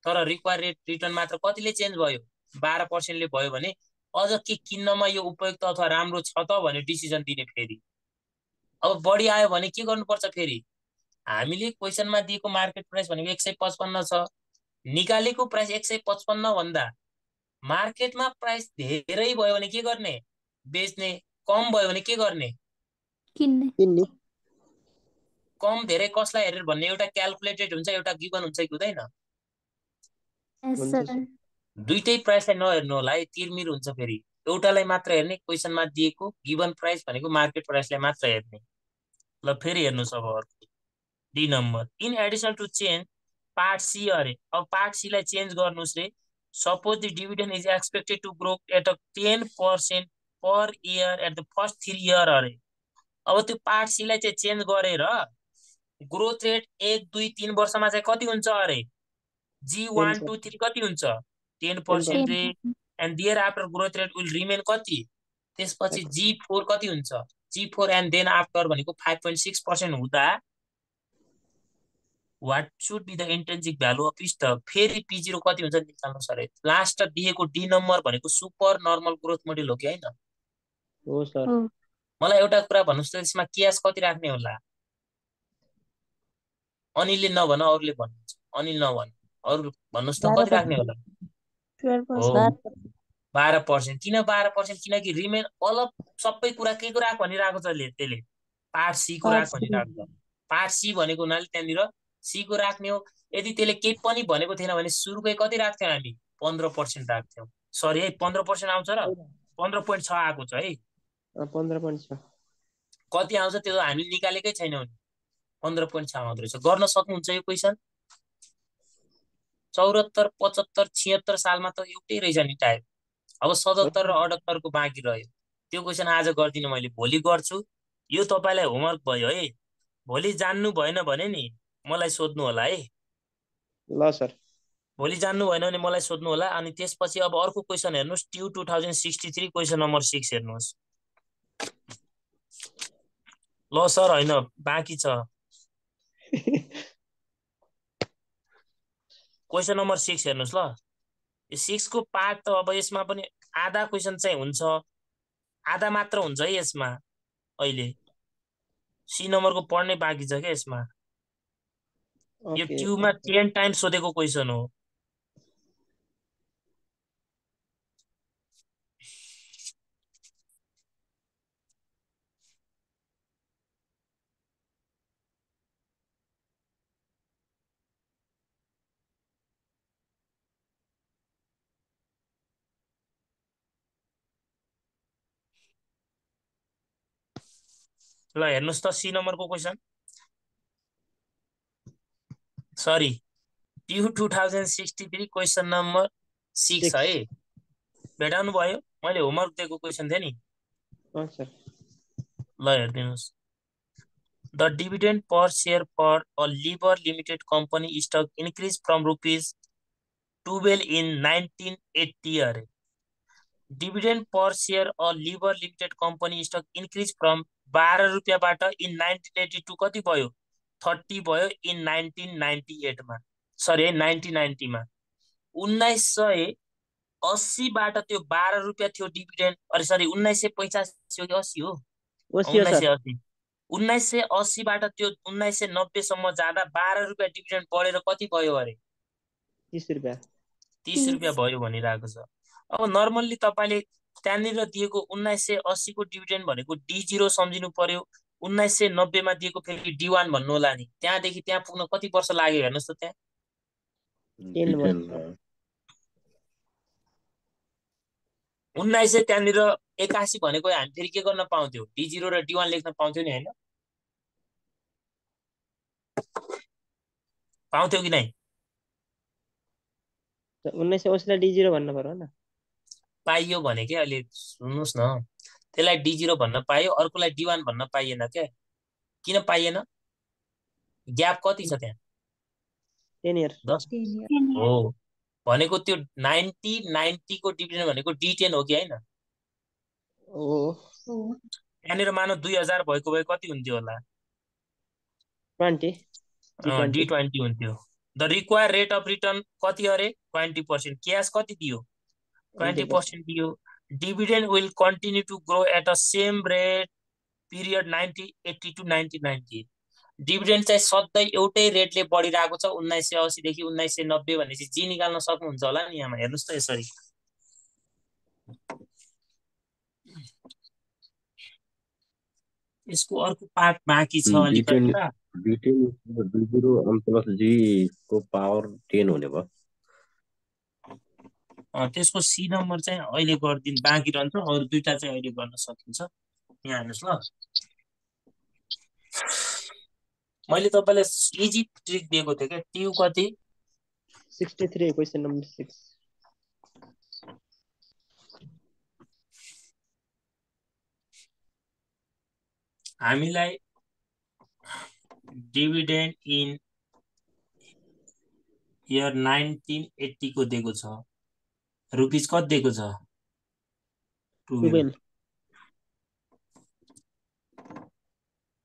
तर रिक्वायर रेट रिटर्न मात्र कतिले चेन्ज भयो? बाह्र पर्सेन्टले भयो भने अझ के किन्नमा यो उपयुक्त अथवा राम्रो छ त भने डिसिजन दिने फेरि। अब बढी आयो भने के गर्नुपर्छ फेरि? हामीले क्वेसनमा दिएको मार्केट प्राइस भनेको एक सय पचपन्न छ। निकालेको प्राइस एक सय पचपन्न भन्दा मार्केटमा प्राइस धेरै भयो भने के गर्ने? बेच्ने कम भयो भने के गर्ने? किन्ने। किन्ने। कम धेरै कसलाई हेरेर भन्ने एउटा क्यालकुलेटेड हुन्छ एउटा गिभन हुन्छ कि हुँदैन। दुइटै प्राइसलाई नहेर्नु होला है तिरमिर हुन्छ फेरि। एउटालाई मात्र हेर्ने क्वेसनमा दिएको गिभन प्राइस भनेको मार्केट प्राइसलाई मात्र हेर्ने। ल फेरि हेर्नुहोस् अब अर्को। D number in addition to change part C अरे। अब पार्ट सीलाई चेन्ज गर्नुहोस् रे। Suppose the dividend is expected to grow at a ten percent per year at the first three year अरे। अब त्यो पार्ट सीलाई चाहिँ चेन्ज गरेर ग्रोथ रेट एक दुई तिन वर्षमा चाहिँ कति हुन्छ अरे? जी वान टू थ्री कति हुन्छ? टेन पर्सेन्ट रे and thereafter growth rate will remain कति? त्यसपछि जी फोर कति हुन्छ? G four and then after भनेको फाइभ पोइन्ट सिक्स पर्सेन्ट हुँदा what should be the intrinsic value of stock फेरि पी जिरो कति हुन्छ निकाल्नु सर लास्ट दिएको डी नम्बर भनेको सुपर नर्मल ग्रोथ मोडल हो कि होइन? हो सर। हो। मलाई एउटा कुरा भन्नुहोस् त यसमा क्यास कति राख्ने होला? अनिलले नभन अरूले भन्नुहुन्छ अनिल नभन। अरू भन्नुहोस् त कति राख्ने होला। बाह्र पर्सेन्ट। किन बाह्र पर्सेन्ट? किनकि रिमेन अलग सबै कुरा के को राख भनिरहेको छ त्यसले? पार्ट सी को राख भनिरहेको छ। पार्ट सी भनेको हुनाले त्यहाँनिर सी को राख्ने हो। यदि त्यसले केही पनि भनेको थिएन भने सुरुकै कति राख्थ्यौँ हामी? पन्ध्र पर्सेन्ट राख्थ्यौँ। सरी है पन्ध्र पर्सेन्ट आउँछ र? पन्ध्र पोइन्ट छ आएको छ है। पन्ध्र पोइन्ट छ। कति आउँछ त्यो हामीले निकालेकै छैनौँ नि। पन्ध्र पोइन्ट छ आउँदो रहेछ। गर्न सक्नुहुन्छ यो क्वेसन? चौरात्तर पचहत्तर छिहत्तर सालमा त एउटै रहेछ नि टाइप अब सतहत्तर र अठहत्तरको बाँकी रह्यो। त्यो क्वेसन आज गर्दिनँ मैले। भोलि गर्छु। यो तपाईँलाई होमवर्क भयो है। भोलि जान्नु भएन भने नि मलाई सोध्नु होला है। ल सर। भोलि जान्नु भएन भने मलाई सोध्नु होला। अनि त्यसपछि अब अर्को क्वेसन हेर्नुहोस्। T U two thousand sixty three question number six हेर्नुहोस्। ल सर होइन बाँकी छ। क्वेसन नम्बर सिक्स हेर्नुहोस् ल। यो सिक्सको पार्ट त अब यसमा पनि आधा क्वेसन चाहिँ हुन्छ। आधा मात्र हुन्छ है यसमा अहिले। सी नम्बरको पढ्नै बाँकी छ क्या यसमा। यो ट्युमा टेन टाइम सोधेको क्वेसन हो। ल हेर्नुहोस् त सी नम्बरको question sorry T U two thousand sixty three question number six है? भेटाउनु भयो मैले होमवर्क दिएको क्वेसन थिएँ नि। ल हेरिदिनुहोस्। The dividend per share for a Lever limited company stock increase from rupees twelve in nineteen eighty अरे dividend per share a Lever limited company stock increase from बाह्र रुपियाँबाट इन नाइन्टिन एट्टी टू कति भयो? Thirty भयो in nineteen ninety एटमा sorry है nineteen नाइन्टीमा उन्नाइस सय अस्सीबाट त्यो बाह्र रुपियाँ थियो डिभिडेन्ड अरे सरी उन्नाइस सय पचासी हो कि अस्सी हो? उन्नाइस सर। सय अस्सी। उन्नाइस सय अस्सीबाट त्यो उन्नाइस सय नब्बेसम्म जाँदा बाह्र रुपियाँ डिभिडेन्ड बढेर कति भयो अरे? तिस रुपियाँ। तिस। रुपियाँ भयो भनिरहेको छ। अब नर्मल्ली तपाईँले त्यहाँनिर दिएको उन्नाइस सय अस्सीको डिभिडेन्ड भनेको डी जिरो सम्झिनु पर्यो। उन्नाइस सय नब्बेमा दिएको फेरि डी वान भन्नु होला नि। त्यहाँदेखि त्यहाँ पुग्न कति वर्ष लाग्यो हेर्नुहोस् त त्यहाँ। उन्नाइस सय त्यहाँनिर एकासी भनेको हामी फेरि के गर्न पाउँथ्यौँ? डी जिरो र डी वान लेख्न पाउँथ्यौँ नि होइन? पाउँथ्यौँ कि नै? उन्नाइस सय असीलाई डी जिरो भन्नु पर्यो न पाइयो भने के अहिले सुन्नुहोस् न। त्यसलाई डी जिरो भन्न पाइयो अर्कोलाई डी वान भन्न पाइएन क्या। किन पाइएन? ग्याप कति छ त्यहाँ? टेन इयर दस? हो। भनेको त्यो नाइन्टी नाइन्टीको डिभिजन भनेको डी टेन हो कि होइन? हो। त्यहाँनिर मानव दुई हजार भएको भए कति हुन्थ्यो होला? ट्वेन्टी डी ट्वेन्टी हुन्थ्यो। The required rate of return कति अरे? Twenty percent. क्यास कति दियो? ट्वेन्टी पर्सेन्ट दियो dividend will continue to grow at a same rate period ninety eighty to ninety ninety dividend चाहिँ सधैँ एउटै रेटले बढिरहेको छ उन्नाइस सय असीदेखि उन्नाइस सय नब्बे भनेपछि जी निकाल्न सक्नुहुन्छ होला नि यहाँमा हेर्नुहोस् त यसरी यसको अर्को पार्ट बाँकी छ उम्, अलिकति डिटेल- त डिटेल डी जिरो अनि प्लस जी को पावर टेन हुने भयो त्यसको सी नम्बर चाहिँ अहिले गरिदिनु बाँकी रहन्छ अरू दुइटा चाहिँ अहिले गर्न सकिन्छ। यहाँ हेर्नुहोस् ल। मैले तपाईँलाई इजी ट्रिक दिएको थिएँ क्या। ट्यु कति? Sixty three question number six हामीलाई डिभिडेन्ड इन इयर नाइन्टिन एट्टीको दिएको छ। रुपिस कति दिएको छ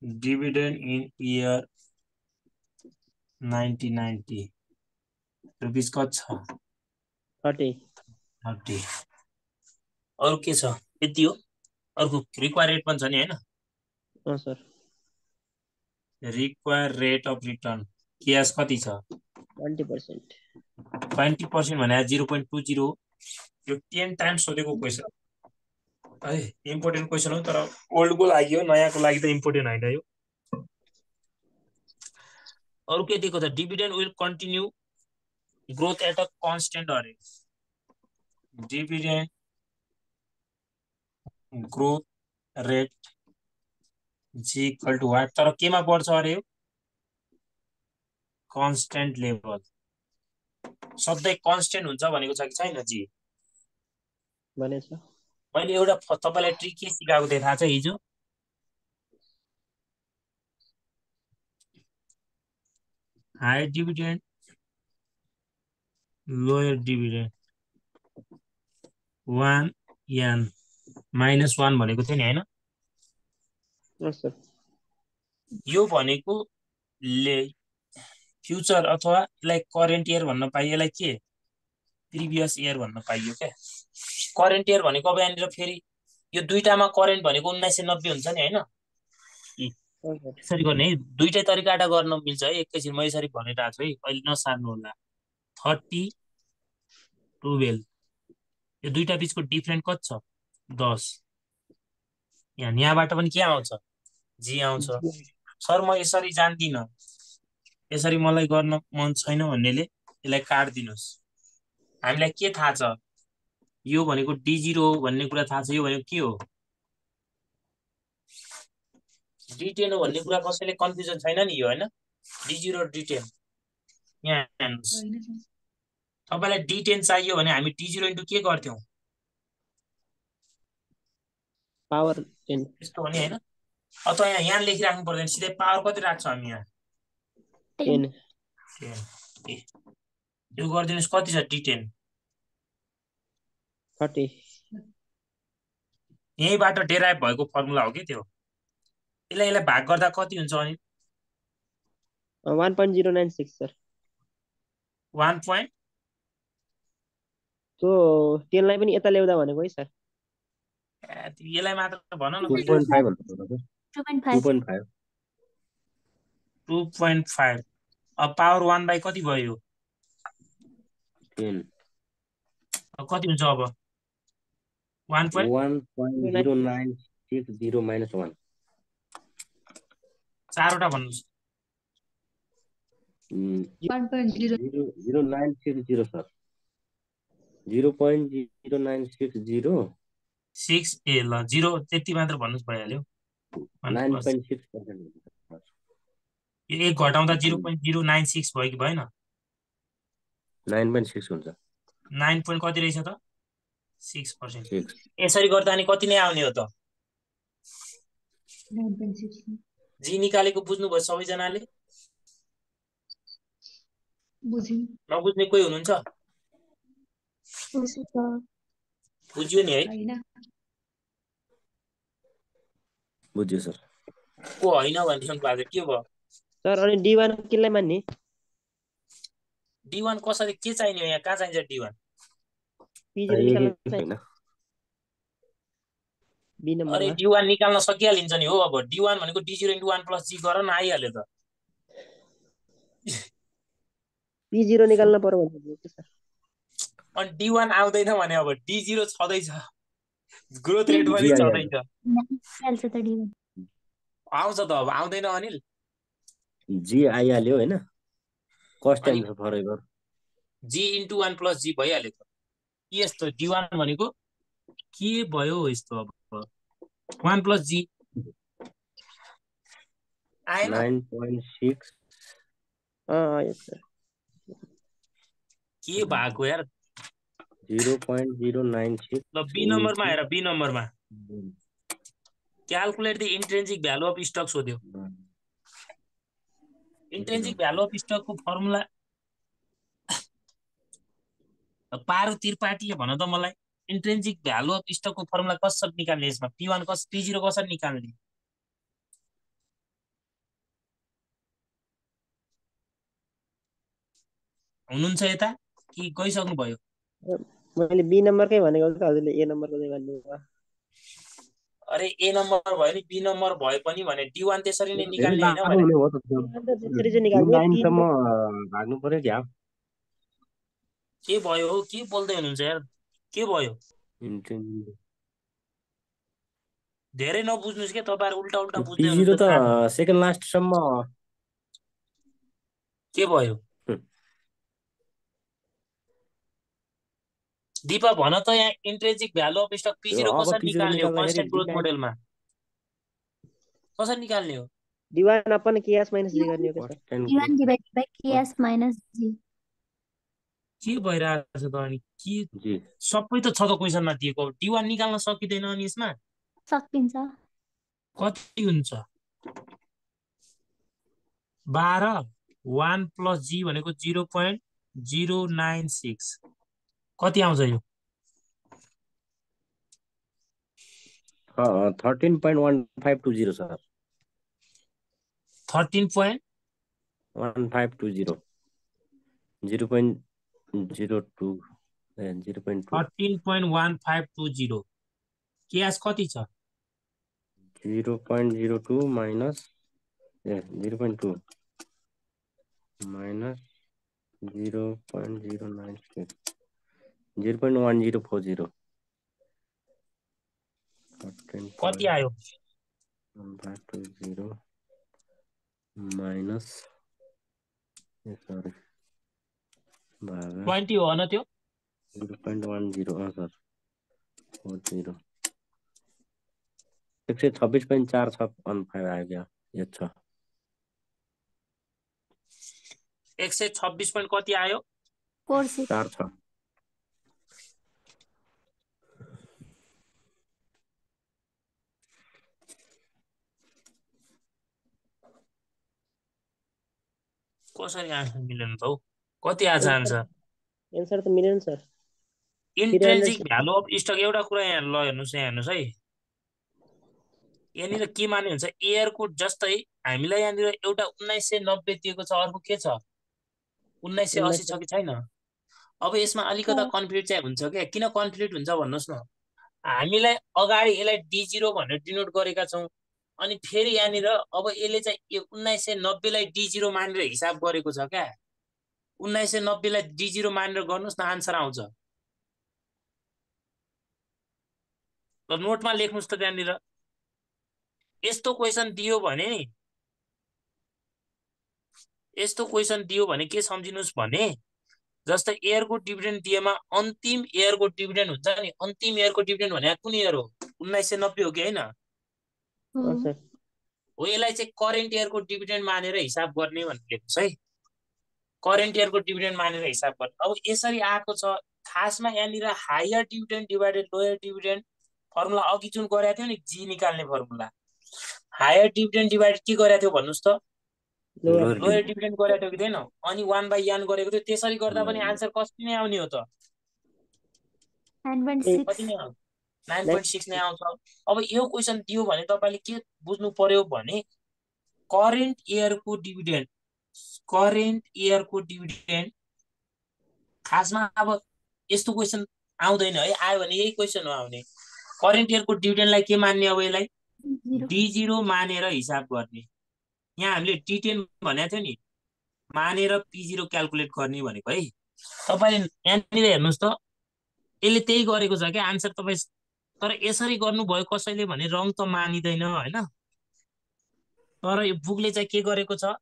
dividend in year ninety ninety. Rupees कति छ? थर्टी। थर्टी। अरू के छ? यति हो। अर्को रिक्वायर रेट पनि छ नि होइन? Require rate of return cash कति छ? Twenty percent. ट्वेन्टी पर्सेन्ट भने जिरो पोइन्ट टू जिरो यो टेन टाइम्स सोधेको क्वेसन है इम्पोर्टेन्ट क्वेसन हो तर ओल्डको लागि हो नयाँको लागि त इम्पोर्टेन्ट होइन यो अरू के दिएको छ dividend will continue growth at a constant अरे dividend growth rate G equal to what तर केमा बढ्छ अरे यो कन्सटेन्ट लेभल सधैँ कन्सटेन्ट हुन्छ भनेको छ कि छैन? जी। मैले एउटा तपाईँलाई ट्रिक के सिकाएको थिएँ थाहा छ हिजो? High dividend lower dividend one n minus one भनेको थियो नि होइन? यो भनेको ले फ्युचर अथवा यसलाई करेन्ट इयर भन्न पाइयो यसलाई के? प्रिभियस इयर भन्न पाइयो क्या? करेन्ट इयर भनेको अब यहाँनिर फेरि यो दुइटामा करेन्ट भनेको उन्नाइस सय नब्बे हुन्छ नि होइन? यसरी गर्ने है। दुइटै तरिकाबाट गर्न मिल्छ है। एकैछिन म यसरी भनिरहेको छु है। अहिले नसार्नु होला। Thirty twelve. यो दुइटा बिचको डिफ्रेन्ट कति छ? दस। यहाँ यहाँबाट पनि के आउँछ? जी आउँछ। सर म यसरी जान्दिनँ। यसरी मलाई गर्न मन छैन भन्नेले यसलाई काटिदिनुहोस्। हामीलाई के थाहा छ? यो भनेको डी जिरो हो भन्ने कुरा थाहा छ यो भनेको के हो? डी टेन हो भन्ने कुरा कसैले कन्फ्युजन छैन नि यो होइन? डी जिरो डी टेन यहाँ हेर्नुहोस्। तपाईँलाई डी टेन चाहियो भने हामी डी जिरो इन्टु के गर्थ्यौँ? पावर टेन त्यस्तो हो नि होइन? अथवा यहाँ यहाँ लेखिराख्नु पर्दैन सिधै पावर कति राख्छौँ हामी यहाँ? यो गरिदिनुहोस् कति छ? डी टेन थर्टी यहीँबाट डेराइभ भएको फर्मुला हो कि त्यो? यसलाई यसलाई भाग गर्दा कति हुन्छ अनि? One point zero nine six sir one point त्यो टेनलाई पनि यता ल्याउँदा भनेको है सर यसलाई मात्र भन न। टू पोइन्ट फाइभ अब पावर वान बाई कति भयो? कति हुन्छ अब? वान पोइन्ट चारवटा भन्नुहोस्। सिक्स ए ल जिरो त्यति मात्र भन्नुहोस् भइहाल्यो One nine plus- point six percent यो एक घटाउँदा zero point zero nine six भयो कि भएन? नाइन पोइन्ट सिक्स हुन्छ। नाइन पोइन्ट कति रहेछ त? सिक्स पर्सेन्ट यसरी गर्दा अनि कति नै आउने हो त? नाइन पोइन्ट सिक्स जी निकालेको बुझ्नुभयो सबैजनाले? नबुझ्ने कोही हुनुहुन्छ? बुझ्यो नि है। होइन। बुझ्यो सर। को होइन थियो? के भयो? सर अनि डी वान किनलाई मान्ने? डी वान कसरी के चाहिने हो यहाँ? कहाँ चाहिन्छ डी वान अरे नम्बरमा। डी वान निकाल्न सकिहालिन्छ नि हो अब। डी वान भनेको D zero into one plus G गर न आइहाल्यो त। पी जिरो निकाल्न पर्यो अनि डी वान आउँदैन भने अब डी जिरो छँदैछ। ग्रोथ रेट पनि। छँदैछ। आउँछ त अब। आउँदैन अनिल। जी आइहाल्यो होइन। कस्ट टाइम छ फरक G into one plus G भइहाल्यो त। के यस्तो डी वान भनेको? के भयो यस्तो अब? वान प्लस जी आएन। नाइन पोइन्ट सिक्स अँ यस सर के भएको यार? Zero point zero nine six ल बी नम्बरमा हेर बी नम्बरमा calculate the intrinsic value of stock सोध्यो इन्ट्रेन्सिक भ्यालु अफ स्टकको फर्मुला पारो त्रिपाठीले भन त मलाई। इन्ट्रेन्सिक भ्यालु अफ स्टकको फर्मुला कसरी निकाल्ने यसमा? पी वान कस पी जिरो कसरी निकाल्ने? हुनुहुन्छ यता? कि गइसक्नु भयो मैले बी नम्बरकै भनेको त हजुरले ए नम्बरको चाहिँ भन्नुभयो? अरे ए नम्बर भयो नि बी नम्बर भए पनि भने डी वान त्यसरी नै धेरै निकाल्ने होइन के भयो हो के बोल्दै हुनुहुन्छ यार? के भयो? धेरै नबुझ्नुहोस् क्या तपाईँहरू उल्टा उल्टा बुझ्दै हुनुहुन्छ सेकेन्ड लास्टसम्म के भयो? दिपा भन त यहाँ intrinsic value of stock P zero कसरी निकाल्ने हो? कन्स्ट्यान्ट ग्रोथ मोडेलमा कसरी निकाल्ने हो? D1 upon ks minus g गर्ने हो d1 by by ks minus g के भइरहेको छ त अनि? के सबै त छ त क्वेसनमा दिएको। D1 निकाल्न सकिँदैन अनि यसमा? सकिन्छ। कति हुन्छ? 12 1 प्लस जी भनेको 0.096 कति आउँछ यो? Thirteen point one five two zero sir thirteen point one five two zero zero point zero two a zero point two thirteen point one five two zero cash कति छ? Zero point zero two minus a zero point two minus zero point zero nine six zero point one zero. Four zero कति आयो? Two zero. Minus sorry. Twenty हो त्यो? Zero point one zero अँ sir. Four zero. एक सय छब्बिस point चार छ वान फाइभ आयो क्या यो छ। एक सय छब्बिस पोइन्ट कति आयो? चार छ। कसरी आन्सर मिलेन त हौ? कति आज एन्सर त मिलेन sir. Intrinsic value of stock एउटा कुरा यहाँ ल हेर्नुहोस् यहाँ हेर्नुहोस् है। यहाँनिर के मान्ने हुन्छ एयरको जस्तै हामीलाई यहाँनिर एउटा उन्नाइस सय नब्बे दिएको छ अर्को के छ? उन्नाइस सय असी छ कि छैन? अब यसमा अलिकता कन्फ्लिक्ट चाहिँ हुन्छ क्या? किन कन्फ्लिक्ट हुन्छ भन्नुहोस् न। हामीलाई अगाडि यसलाई डी जिरो भनेर डिनोट गरेका छौँ। अनि फेरि यहाँनिर अब यसले चाहिँ उन्नाइस सय नब्बेलाई डी जिरो मानेर हिसाब गरेको छ क्या। उन्नाइस सय नब्बेलाई डी जिरो मानेर गर्नुहोस् न आन्सर आउँछ। ल नोटमा लेख्नुहोस् त त्यहाँनिर। यस्तो क्वेसन दियो भने नि यस्तो क्वेसन दियो भने के सम्झिनुहोस् भने जस्तै एयरको डिभिडेन्ड दिएमा अन्तिम एयरको डिभिडेन्ड हुन्छ नि अन्तिम एयरको डिभिडेन्ड भने कुन एयर हो? उन्नाइस सय नब्बे हो कि होइन? हो यसलाई चाहिँ करेन्ट इयरको डिभिडेन्ड मानेर हिसाब गर्ने भनेर लेख्नुहोस् है। करेन्ट इयरको डिभिडेन्ड मानेर हिसाब गर्ने। अब यसरी आएको छ खासमा यहाँनिर higher dividend divided lower dividend formula अघि जुन गरेको थियो नि जी निकाल्ने फर्मुला हायर डिभिडेन्ड डिभाइडेड के गरेको थियो भन्नुहोस् त? लोयर डिभिडेन्ड गरेको थियो कि थिएन? अनि वान बाई यान गरेको थियो। त्यसरी गर्दा पनि आन्सर कति नै आउने हो त? नाइन पोइन्ट सिक्स नै आउँछ। अब यो क्वेसन दियो भने तपाईँले के बुझ्नु पर्यो भने करेन्ट इयरको डिभिडेन्ड करेन्ट इयरको डिभिडेन्ड खासमा अब यस्तो क्वेसन आउँदैन है आयो भने यही क्वेसन हो आउने। करेन्ट इयरको डिभिडेन्डलाई के मान्ने अब यसलाई? डी जिरो मानेर हिसाब गर्ने। यहाँ हामीले डी टेन भनेको थियो नि मानेर पी जिरो क्यालकुलेट गर्ने भनेको है। तपाईँले यहाँनिर हेर्नुहोस् त यसले त्यही गरेको छ क्या? आन्सर तपाईँ तर यसरी गर्नुभयो कसैले भने रङ त मानिँदैन होइन? तर यो बुकले चाहिँ के गरेको छ?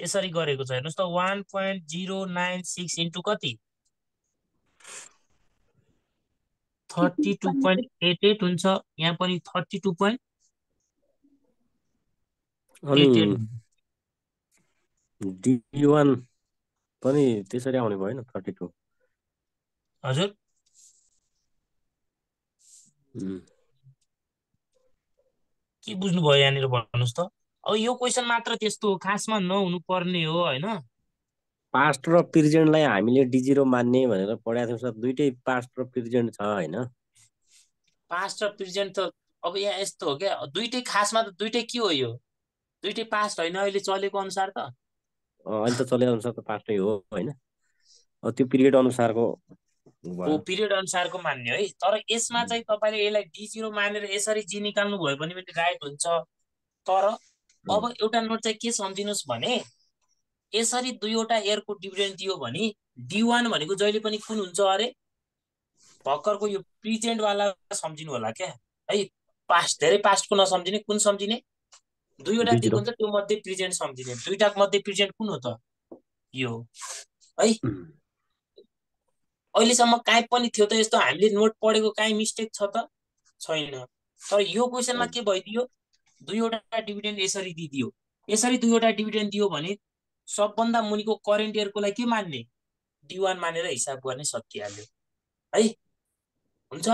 यसरी गरेको छ। हेर्नुहोस् त one point zero nine six into कति? Thirty two point eight eight हुन्छ। यहाँ पनि थर्टी टू पोइन्ट पनि त्यसरी आउने भएन थर्टी टू हजुर। के बुझ्नुभयो यहाँनिर भन्नुहोस् त? अब यो क्वेसन मात्र त्यस्तो खासमा नहुनु पर्ने हो होइन? पास्ट र प्रिजेन्टलाई हामीले डी जिरो मान्ने भनेर पढाएको थियौँ सर। दुइटै पास्ट र प्रिजेन्ट छ होइन? पास्ट र प्रेजेन्ट त अब यहाँ यस्तो हो क्या? दुइटै खासमा त दुइटै के हो यो? दुइटै पास्ट होइन अहिले चलेको अनुसार त? अहिले त चले अनुसार त पास्टै हो होइन? त्यो पिरियड अनुसारको हो पिरियड अनुसारको मान्ने है। तर यसमा चाहिँ तपाईँले यसलाई डी जिरो मानेर यसरी जी निकाल्नु भयो भने पनि राइट हुन्छ। तर अब एउटा नोट चाहिँ के सम्झिनुहोस् भने यसरी दुईवटा एयरको डिभिडेन्ड दियो भने डी वान भनेको जहिले पनि कुन हुन्छ अरे? भर्खरको यो प्रिजेन्टवाला सम्झिनु होला क्या। है पास्ट धेरै पास्टको नसम्झिने कुन सम्झिने? दुईवटा दिएको हुन्छ त्यो मध्ये प्रिजेन्ट सम्झिने। दुईटा मध्ये प्रिजेन्ट कुन हो त? यो। हो। अहिलेसम्म काहीँ पनि थियो त यस्तो हामीले नोट पढेको काहीँ मिस्टेक छ त? छैन। तर यो क्वेसनमा के भइदियो? दुईवटा डिभिडेन्ड यसरी दिइदियो। यसरी दुईवटा डिभिडेन्ड दियो भने सबभन्दा मुनिको करेन्ट इयरको लागि के मान्ने? डी वान मानेर हिसाब गर्ने सकिहाल्यो। है? हुन्छ?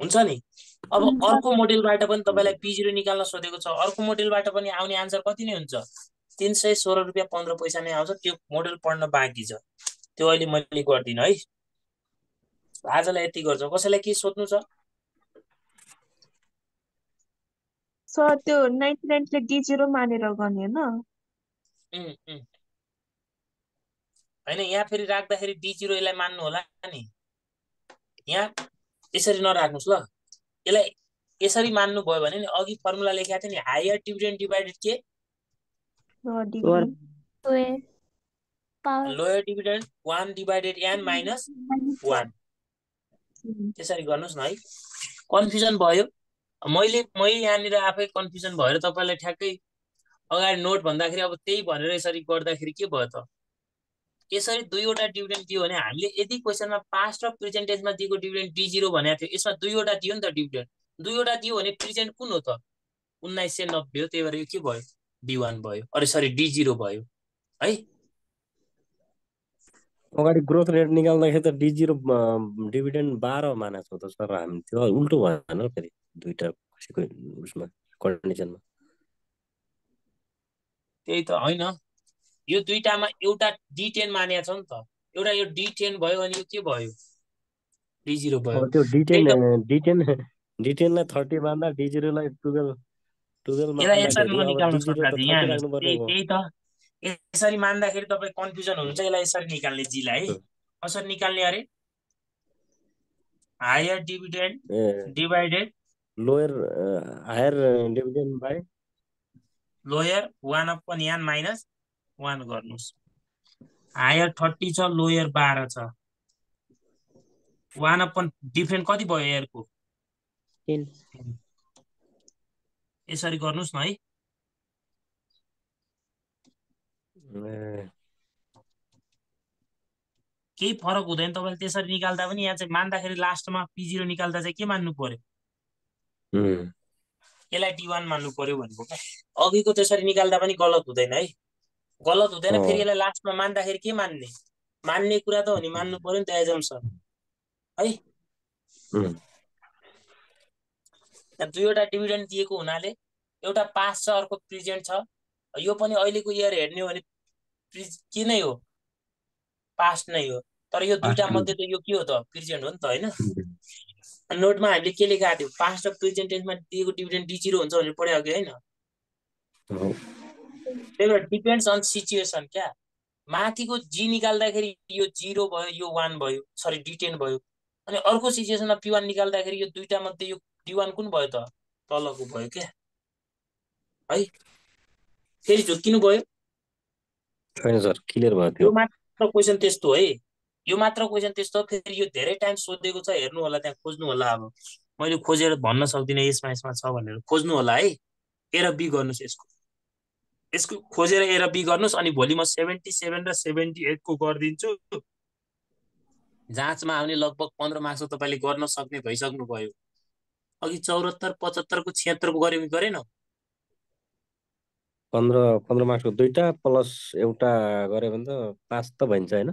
हुन्छ नि? अब। अर्को मोडेलबाट पनि तपाईँलाई पी जिरो निकाल्न सोधेको छ। अर्को मोडेलबाट पनि आउने आन्सर कति नै हुन्छ? तिन सय सोह्र रुपियाँ पन्ध्र पैसा नै आउँछ। त्यो मोडेल पढ्न बाँकी छ। त्यो अहिले मैले गर्दिनँ है। आजलाई यति गर्छौँ। कसैलाई के सोध्नु छ? सर त्यो नाइन्टी नाइनले डी जिरो मानेर गर्ने होइन? यहाँ फेरि राख्दाखेरि डी जिरो यसलाई मान्नु होला नि। यहाँ यसरी नराख्नुहोस् ल। यसलाई यसरी मान्नु भयो भने नि अघि फर्मुला लेखेको थियो नि हायर डिभिडेन्ड डिभाइडेड के? Lower dividend one divided n minus one त्यसरी गर्नुहोस् न है। कन्फ्युजन भयो। मैले मैले यहाँनिर आफै कन्फ्युजन भएर तपाईँलाई ठ्याक्कै अगाडि नोट भन्दाखेरि अब त्यही भनेर यसरी गर्दाखेरि के भयो त? यसरी दुईवटा डिभिडेन्ड दियो भने हामीले यदि क्वेसनमा पास्ट र प्रेजेन्टेजमा दिएको डिभिडेन्ड डी जिरो भनेको थियो यसमा दुईवटा दियो नि त डिभिडेन्ड दुईवटा दियो भने प्रेजेन्ट कुन हो त? उन्नाइस सय नब्बे हो त्यही भएर यो के भयो? डी वान भयो। अरे सरी डी जिरो भयो। है? अगाडि ग्रोथ रेट निकाल्दाखेरि त डी जिरो डिभिडेन्ड बाह्र मानेको छ त सर हामी। त्यो उल्टो भएन फेरि दुइटा कसैको उसमा कन्डिसनमा त्यही त होइन। यो दुइटामा एउटा डी टेन मानेको छ नि त। एउटा यो डी टेन भयो अनि यो के भयो? डी जिरो भयो। त्यो D ten D ten D टेनलाई thirty मान्दा डी जिरोलाई टुवेल्भ यसलाई यसरी यहाँ त्यही त यसरी मान्दाखेरि तपाईँ कन्फ्युजन हुनुहुन्छ यसलाई यसरी निकाल्ने जीलाई है कसरी निकाल्ने अरे higher dividend divided lower higher dividend by lower one upon n minus one गर्नुहोस् हायर थर्टी छ लोयर बाह्र छ वान अपन डिफ्रेन्ट कति भयो एयरको यसरी गर्नुहोस् न है। केही फरक हुँदैन तपाईँले त्यसरी निकाल्दा पनि यहाँ चाहिँ मान्दाखेरि लास्टमा पी जिरो निकाल्दा चाहिँ के मान्नु पर्यो? यसलाई डी वान मान्नु पर्यो भनेको क्या। अघिको त्यसरी निकाल्दा पनि गलत हुँदैन है। गलत हुँदैन। फेरि यसलाई लास्टमा मान्दाखेरि के मान्ने? मान्ने कुरा त हो नि मान्नु पर्यो नि त एजम्सन है? दुईवटा डिभिडेन्ड दिएको हुनाले एउटा पास छ अर्को प्रिजेन्ट छ। यो पनि अहिलेको इयर हेर्ने हो भने प्रिज के नै हो? पास्ट नै हो। तर यो दुइटा। मध्ये त यो के हो त? प्रिजेन्ट हो नि त होइन? नोटमा हामीले के लेखाएको थियो? पास्ट र प्रेजेन्ट टेन्समा दिएको डिभिडेन्ड डी जिरो हुन्छ भनेर पढाएको थियो होइन। त्यही भएर डिपेन्ड्स अन सिचुएसन क्या। माथिको जी निकाल्दाखेरि यो जिरो भयो यो वान भयो सरी डी टेन भयो। अनि अर्को सिचुएसनमा पी वान निकाल्दाखेरि यो दुइटा मध्ये यो डी वान कुन भयो त? तलको भयो क्या है? फेरि झुक्किनु भयो छैन सर क्लियर भयो यो त्यो मात्र क्वेसन त्यस्तो है। यो मात्र क्वेसन त्यस्तो। फेरि यो धेरै टाइम सोधेको छ हेर्नु होला त्यहाँ खोज्नु होला अब। मैले खोजेर भन्न सक्दिनँ यसमा यसमा छ भनेर। खोज्नु होला है। ए र बी गर्नुहोस् यसको। यसको खोजेर ए र बी गर्नुहोस् अनि भोलि म सेभेन्टी सेभेन र सेभेन्टी एटको गरिदिन्छु। जाँचमा आउने लगभग पन्ध्र मार्क्स तपाईँले गर्न सक्ने भइसक्नु भयो अघि चौरात्तर पचहत्तरको छिहत्तरको गऱ्यो कि गरेन? पन्ध्र पन्ध्र मार्क्सको दुइटा प्लस एउटा गऱ्यो भने त पास त भइन्छ होइन?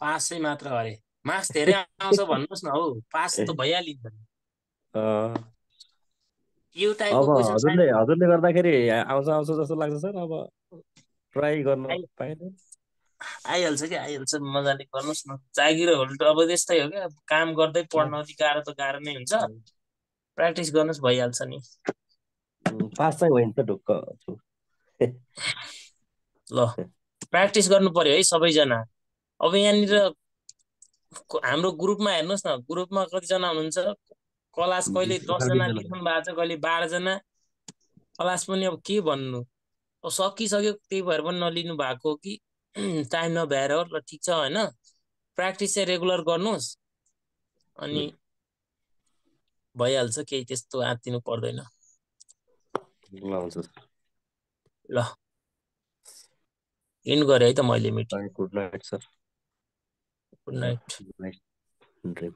पास चाहिँ मात्र अरे मार्क्स धेरै आउँछ भन्नुहोस् न हौ। पास त भइहालिन्छ। यो अब टाइपको हजुरले हजुरले गर्दाखेरि आउँछ आउँछ जस्तो लाग्छ सर। अब ट्राई गर्न पाएन आइहाल्छ कि आइहाल्छ मजाले गर्नुहोस् न। जागिर होल्ट अब त्यस्तै हो क्या। काम गर्दै पढ्न अलिक गाह्रो त गाह्रो नै हुन्छ। प्र्याक्टिस गर्नुहोस् भइहाल्छ नि। पास चाहिँ ढुक्क ल प्र्याक्टिस गर्नु पर्यो है सबैजना। अब यहाँनिर हाम्रो ग्रुपमा हेर्नुहोस् न। ग्रुपमा कतिजना हुनुहुन्छ? क्लास कहिले दसजना। लेख्नु भएको छ कहिले बाह्रजना। क्लास पनि अब के भन्नु? अब सकिसक्यो त्यही भएर पनि नलिनु भएको हो कि टाइम नभ्याएर ल ठिक छ होइन? प्र्याक्टिस चाहिँ रेगुलर गर्नुहोस्। अनि भइहाल्छ केही त्यस्तो आत्तिनु पर्दैन। ल हुन्छ ल। इन्ड गरेँ है त मैले meeting good night sir good night good night dream